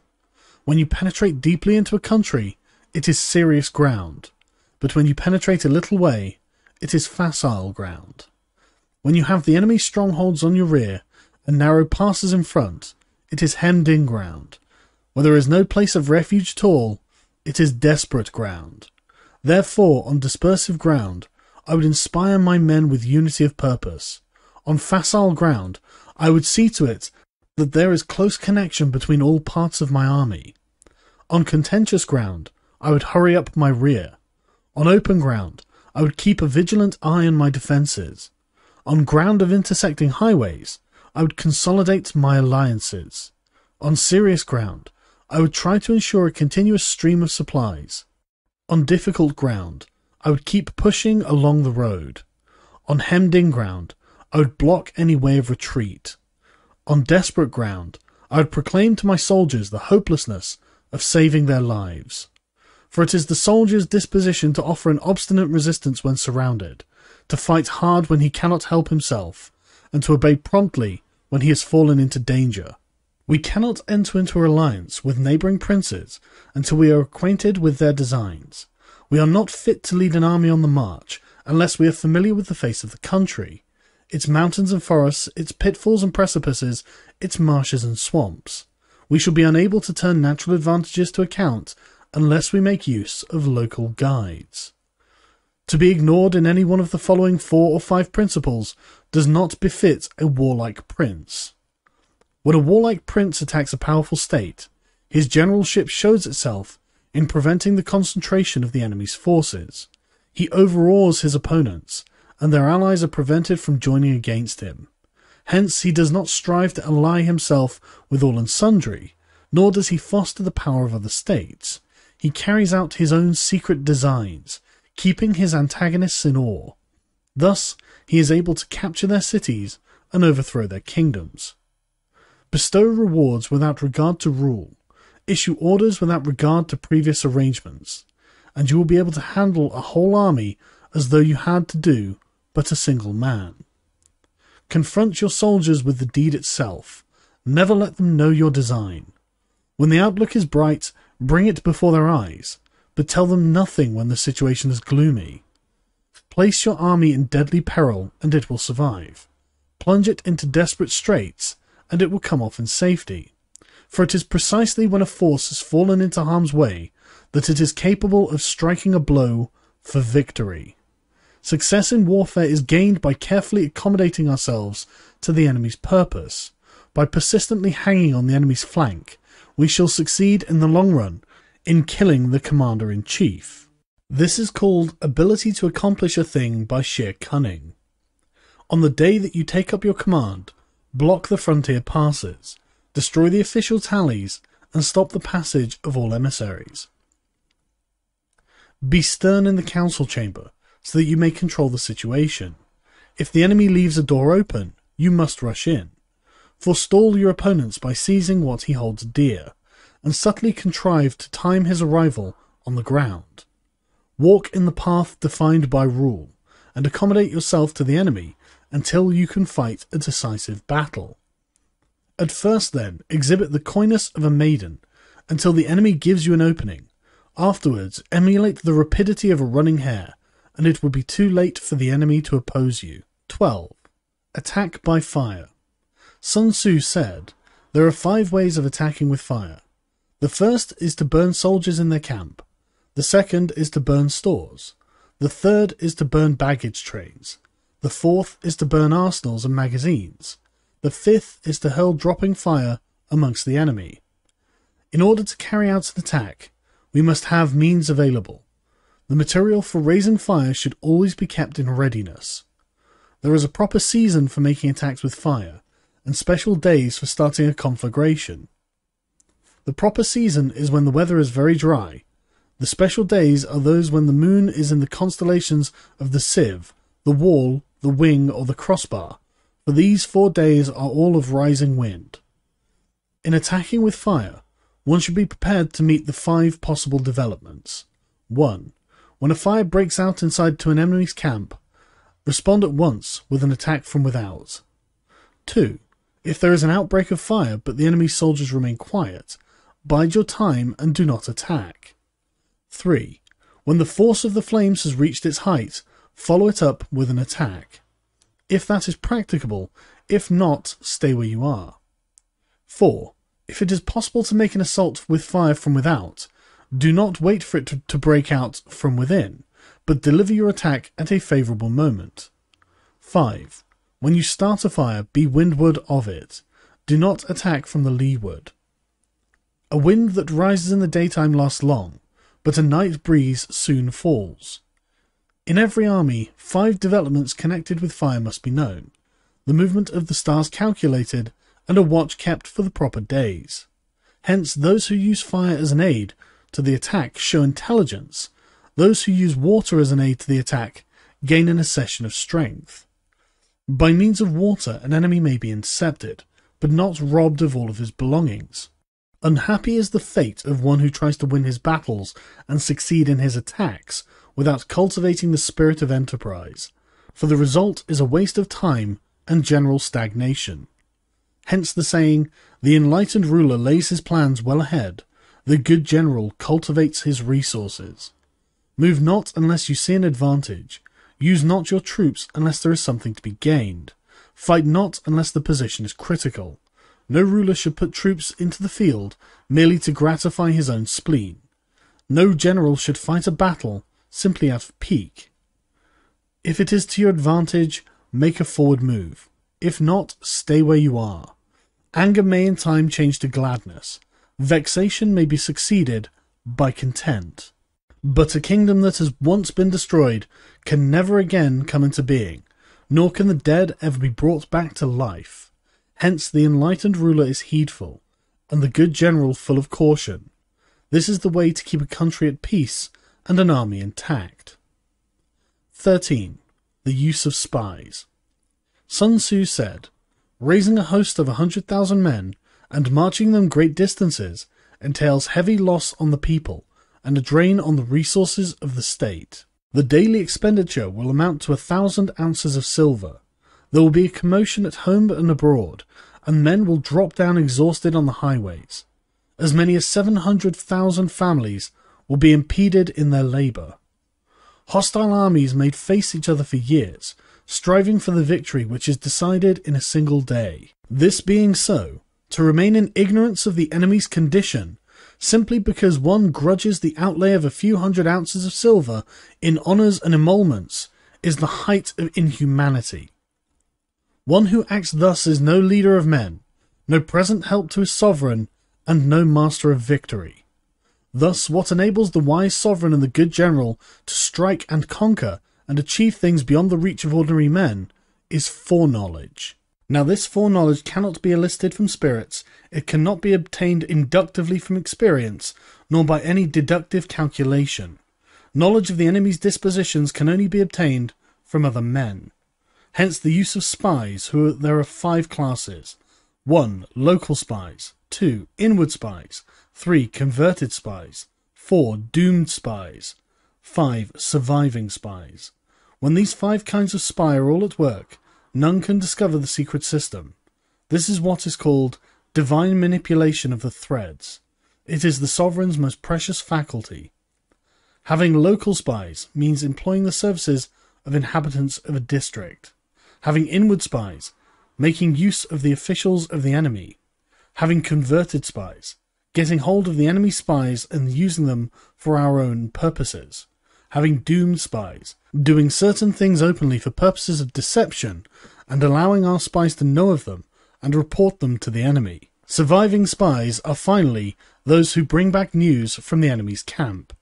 When you penetrate deeply into a country, it is serious ground. But when you penetrate a little way, it is facile ground. When you have the enemy's strongholds on your rear and narrow passes in front, it is hemmed in ground. Where there is no place of refuge at all, it is desperate ground. Therefore, on dispersive ground, I would inspire my men with unity of purpose. On facile ground, I would see to it that there is close connection between all parts of my army. On contentious ground, I would hurry up my rear. On open ground, I would keep a vigilant eye on my defences. On ground of intersecting highways, I would consolidate my alliances. On serious ground, I would try to ensure a continuous stream of supplies. On difficult ground, I would keep pushing along the road. On hemmed in ground, I would block any way of retreat. On desperate ground, I would proclaim to my soldiers the hopelessness of saving their lives. For it is the soldier's disposition to offer an obstinate resistance when surrounded, to fight hard when he cannot help himself, and to obey promptly when he has fallen into danger. We cannot enter into an alliance with neighbouring princes until we are acquainted with their designs. We are not fit to lead an army on the march unless we are familiar with the face of the country, its mountains and forests, its pitfalls and precipices, its marshes and swamps. We shall be unable to turn natural advantages to account unless we make use of local guides. To be ignored in any one of the following four or five principles does not befit a warlike prince. When a warlike prince attacks a powerful state, his generalship shows itself in preventing the concentration of the enemy's forces. He overawes his opponents, and their allies are prevented from joining against him. Hence, he does not strive to ally himself with all and sundry, nor does he foster the power of other states. He carries out his own secret designs, keeping his antagonists in awe. Thus, he is able to capture their cities and overthrow their kingdoms. Bestow rewards without regard to rule. Issue orders without regard to previous arrangements. And you will be able to handle a whole army as though you had to do but a single man. Confront your soldiers with the deed itself. Never let them know your design. When the outlook is bright, bring it before their eyes, but tell them nothing when the situation is gloomy. Place your army in deadly peril, and it will survive. Plunge it into desperate straits, and it will come off in safety. For it is precisely when a force has fallen into harm's way that it is capable of striking a blow for victory. Success in warfare is gained by carefully accommodating ourselves to the enemy's purpose. By persistently hanging on the enemy's flank, we shall succeed in the long run in killing the commander in chief. This is called ability to accomplish a thing by sheer cunning. On the day that you take up your command, block the frontier passes, destroy the official tallies, and stop the passage of all emissaries. Be stern in the council chamber, so that you may control the situation. If the enemy leaves a door open, you must rush in. Forestall your opponents by seizing what he holds dear, and subtly contrive to time his arrival on the ground. Walk in the path defined by rule, and accommodate yourself to the enemy until you can fight a decisive battle. At first, then, exhibit the coyness of a maiden until the enemy gives you an opening. Afterwards, emulate the rapidity of a running hare, and it will be too late for the enemy to oppose you. 12. Attack by fire. Sun Tzu said, There are five ways of attacking with fire. The first is to burn soldiers in their camp. The second is to burn stores. The third is to burn baggage trains. The fourth is to burn arsenals and magazines. The fifth is to hurl dropping fire amongst the enemy. In order to carry out an attack, we must have means available. The material for raising fire should always be kept in readiness. There is a proper season for making attacks with fire, and special days for starting a conflagration. The proper season is when the weather is very dry. The special days are those when the moon is in the constellations of the sieve, the wall, the wing, or the crossbar, for these four days are all of rising wind. In attacking with fire, one should be prepared to meet the five possible developments. 1. When a fire breaks out inside to an enemy's camp, respond at once with an attack from without. 2. If there is an outbreak of fire but the enemy's soldiers remain quiet, bide your time and do not attack. 3. When the force of the flames has reached its height, follow it up with an attack. If that is practicable, if not, stay where you are. 4. If it is possible to make an assault with fire from without, do not wait for it to, to break out from within, but deliver your attack at a favourable moment. 5. When you start a fire, be windward of it. Do not attack from the leeward. A wind that rises in the daytime lasts long, but a night breeze soon falls. In every army, five developments connected with fire must be known, the movement of the stars calculated, and a watch kept for the proper days. Hence, those who use fire as an aid to the attack show intelligence. Those who use water as an aid to the attack gain an accession of strength. By means of water, an enemy may be intercepted, but not robbed of all of his belongings. Unhappy is the fate of one who tries to win his battles and succeed in his attacks without cultivating the spirit of enterprise, for the result is a waste of time and general stagnation. Hence the saying, the enlightened ruler lays his plans well ahead, the good general cultivates his resources. Move not unless you see an advantage. Use not your troops unless there is something to be gained. Fight not unless the position is critical. No ruler should put troops into the field merely to gratify his own spleen. No general should fight a battle simply out of pique. If it is to your advantage, make a forward move. If not, stay where you are. Anger may in time change to gladness. Vexation may be succeeded by content. But a kingdom that has once been destroyed can never again come into being, nor can the dead ever be brought back to life. Hence the enlightened ruler is heedful, and the good general full of caution. This is the way to keep a country at peace and an army intact. 13. The use of spies. Sun Tzu said, Raising a host of a hundred thousand men and marching them great distances entails heavy loss on the people and a drain on the resources of the state. The daily expenditure will amount to a thousand ounces of silver. There will be a commotion at home and abroad, and men will drop down exhausted on the highways. As many as 700,000 families will be impeded in their labour. Hostile armies may face each other for years, striving for the victory which is decided in a single day. This being so, to remain in ignorance of the enemy's condition, simply because one grudges the outlay of a few hundred ounces of silver in honours and emoluments, is the height of inhumanity. One who acts thus is no leader of men, no present help to his sovereign, and no master of victory. Thus, what enables the wise sovereign and the good general to strike and conquer and achieve things beyond the reach of ordinary men is foreknowledge. Now, this foreknowledge cannot be elicited from spirits, it cannot be obtained inductively from experience, nor by any deductive calculation. Knowledge of the enemy's dispositions can only be obtained from other men. Hence the use of spies, who there are five classes. 1. Local spies. 2. Inward spies. 3. Converted spies. 4. Doomed spies. 5. Surviving spies. When these five kinds of spy are all at work, None can discover the secret system. This is what is called divine manipulation of the threads. It is the sovereign's most precious faculty. Having local spies means employing the services of inhabitants of a district. Having inward spies making use of the officials of the enemy, having converted spies, getting hold of the enemy spies and using them for our own purposes, having doomed spies, doing certain things openly for purposes of deception, and allowing our spies to know of them and report them to the enemy. Surviving spies are finally those who bring back news from the enemy's camp.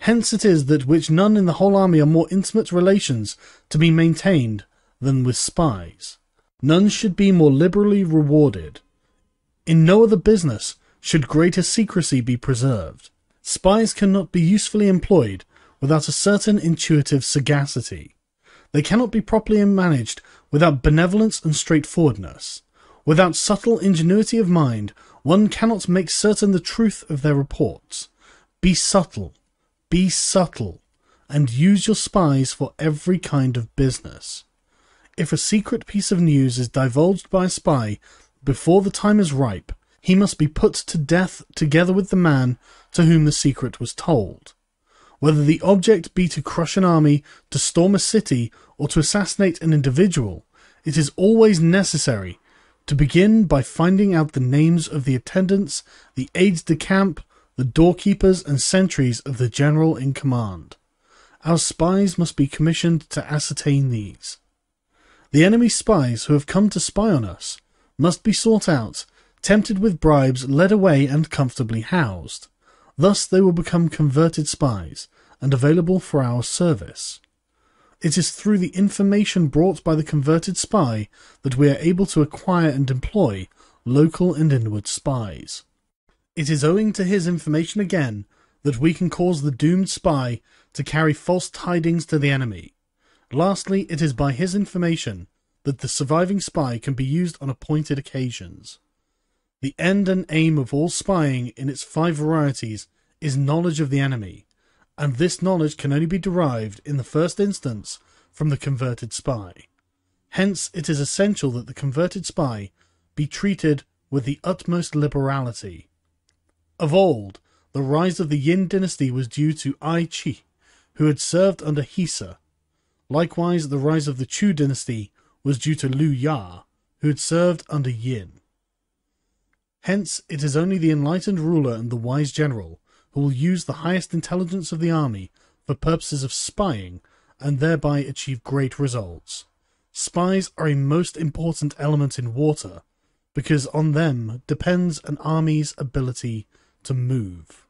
Hence it is that which none in the whole army are more intimate relations to be maintained than with spies. None should be more liberally rewarded. In no other business should greater secrecy be preserved. Spies cannot be usefully employed without a certain intuitive sagacity. They cannot be properly managed without benevolence and straightforwardness. Without subtle ingenuity of mind, one cannot make certain the truth of their reports. Be subtle, be subtle, and use your spies for every kind of business. If a secret piece of news is divulged by a spy before the time is ripe, he must be put to death together with the man to whom the secret was told. Whether the object be to crush an army, to storm a city, or to assassinate an individual, it is always necessary to begin by finding out the names of the attendants, the aides de camp, the doorkeepers and sentries of the general in command. Our spies must be commissioned to ascertain these. The enemy spies who have come to spy on us must be sought out, tempted with bribes, led away, and comfortably housed. Thus they will become converted spies and available for our service. It is through the information brought by the converted spy that we are able to acquire and employ local and inward spies. It is owing to his information again that we can cause the doomed spy to carry false tidings to the enemy. Lastly, it is by his information that the surviving spy can be used on appointed occasions. The end and aim of all spying in its five varieties is knowledge of the enemy, and this knowledge can only be derived in the first instance from the converted spy. Hence, it is essential that the converted spy be treated with the utmost liberality. Of old, the rise of the Yin dynasty was due to I Chih, who had served under Hsia. Likewise, the rise of the Chou dynasty was due to Lu Ya, who had served under Yin. Hence, it is only the enlightened ruler and the wise general who will use the highest intelligence of the army for purposes of spying and thereby achieve great results. Spies are a most important element in water because on them depends an army's ability to move.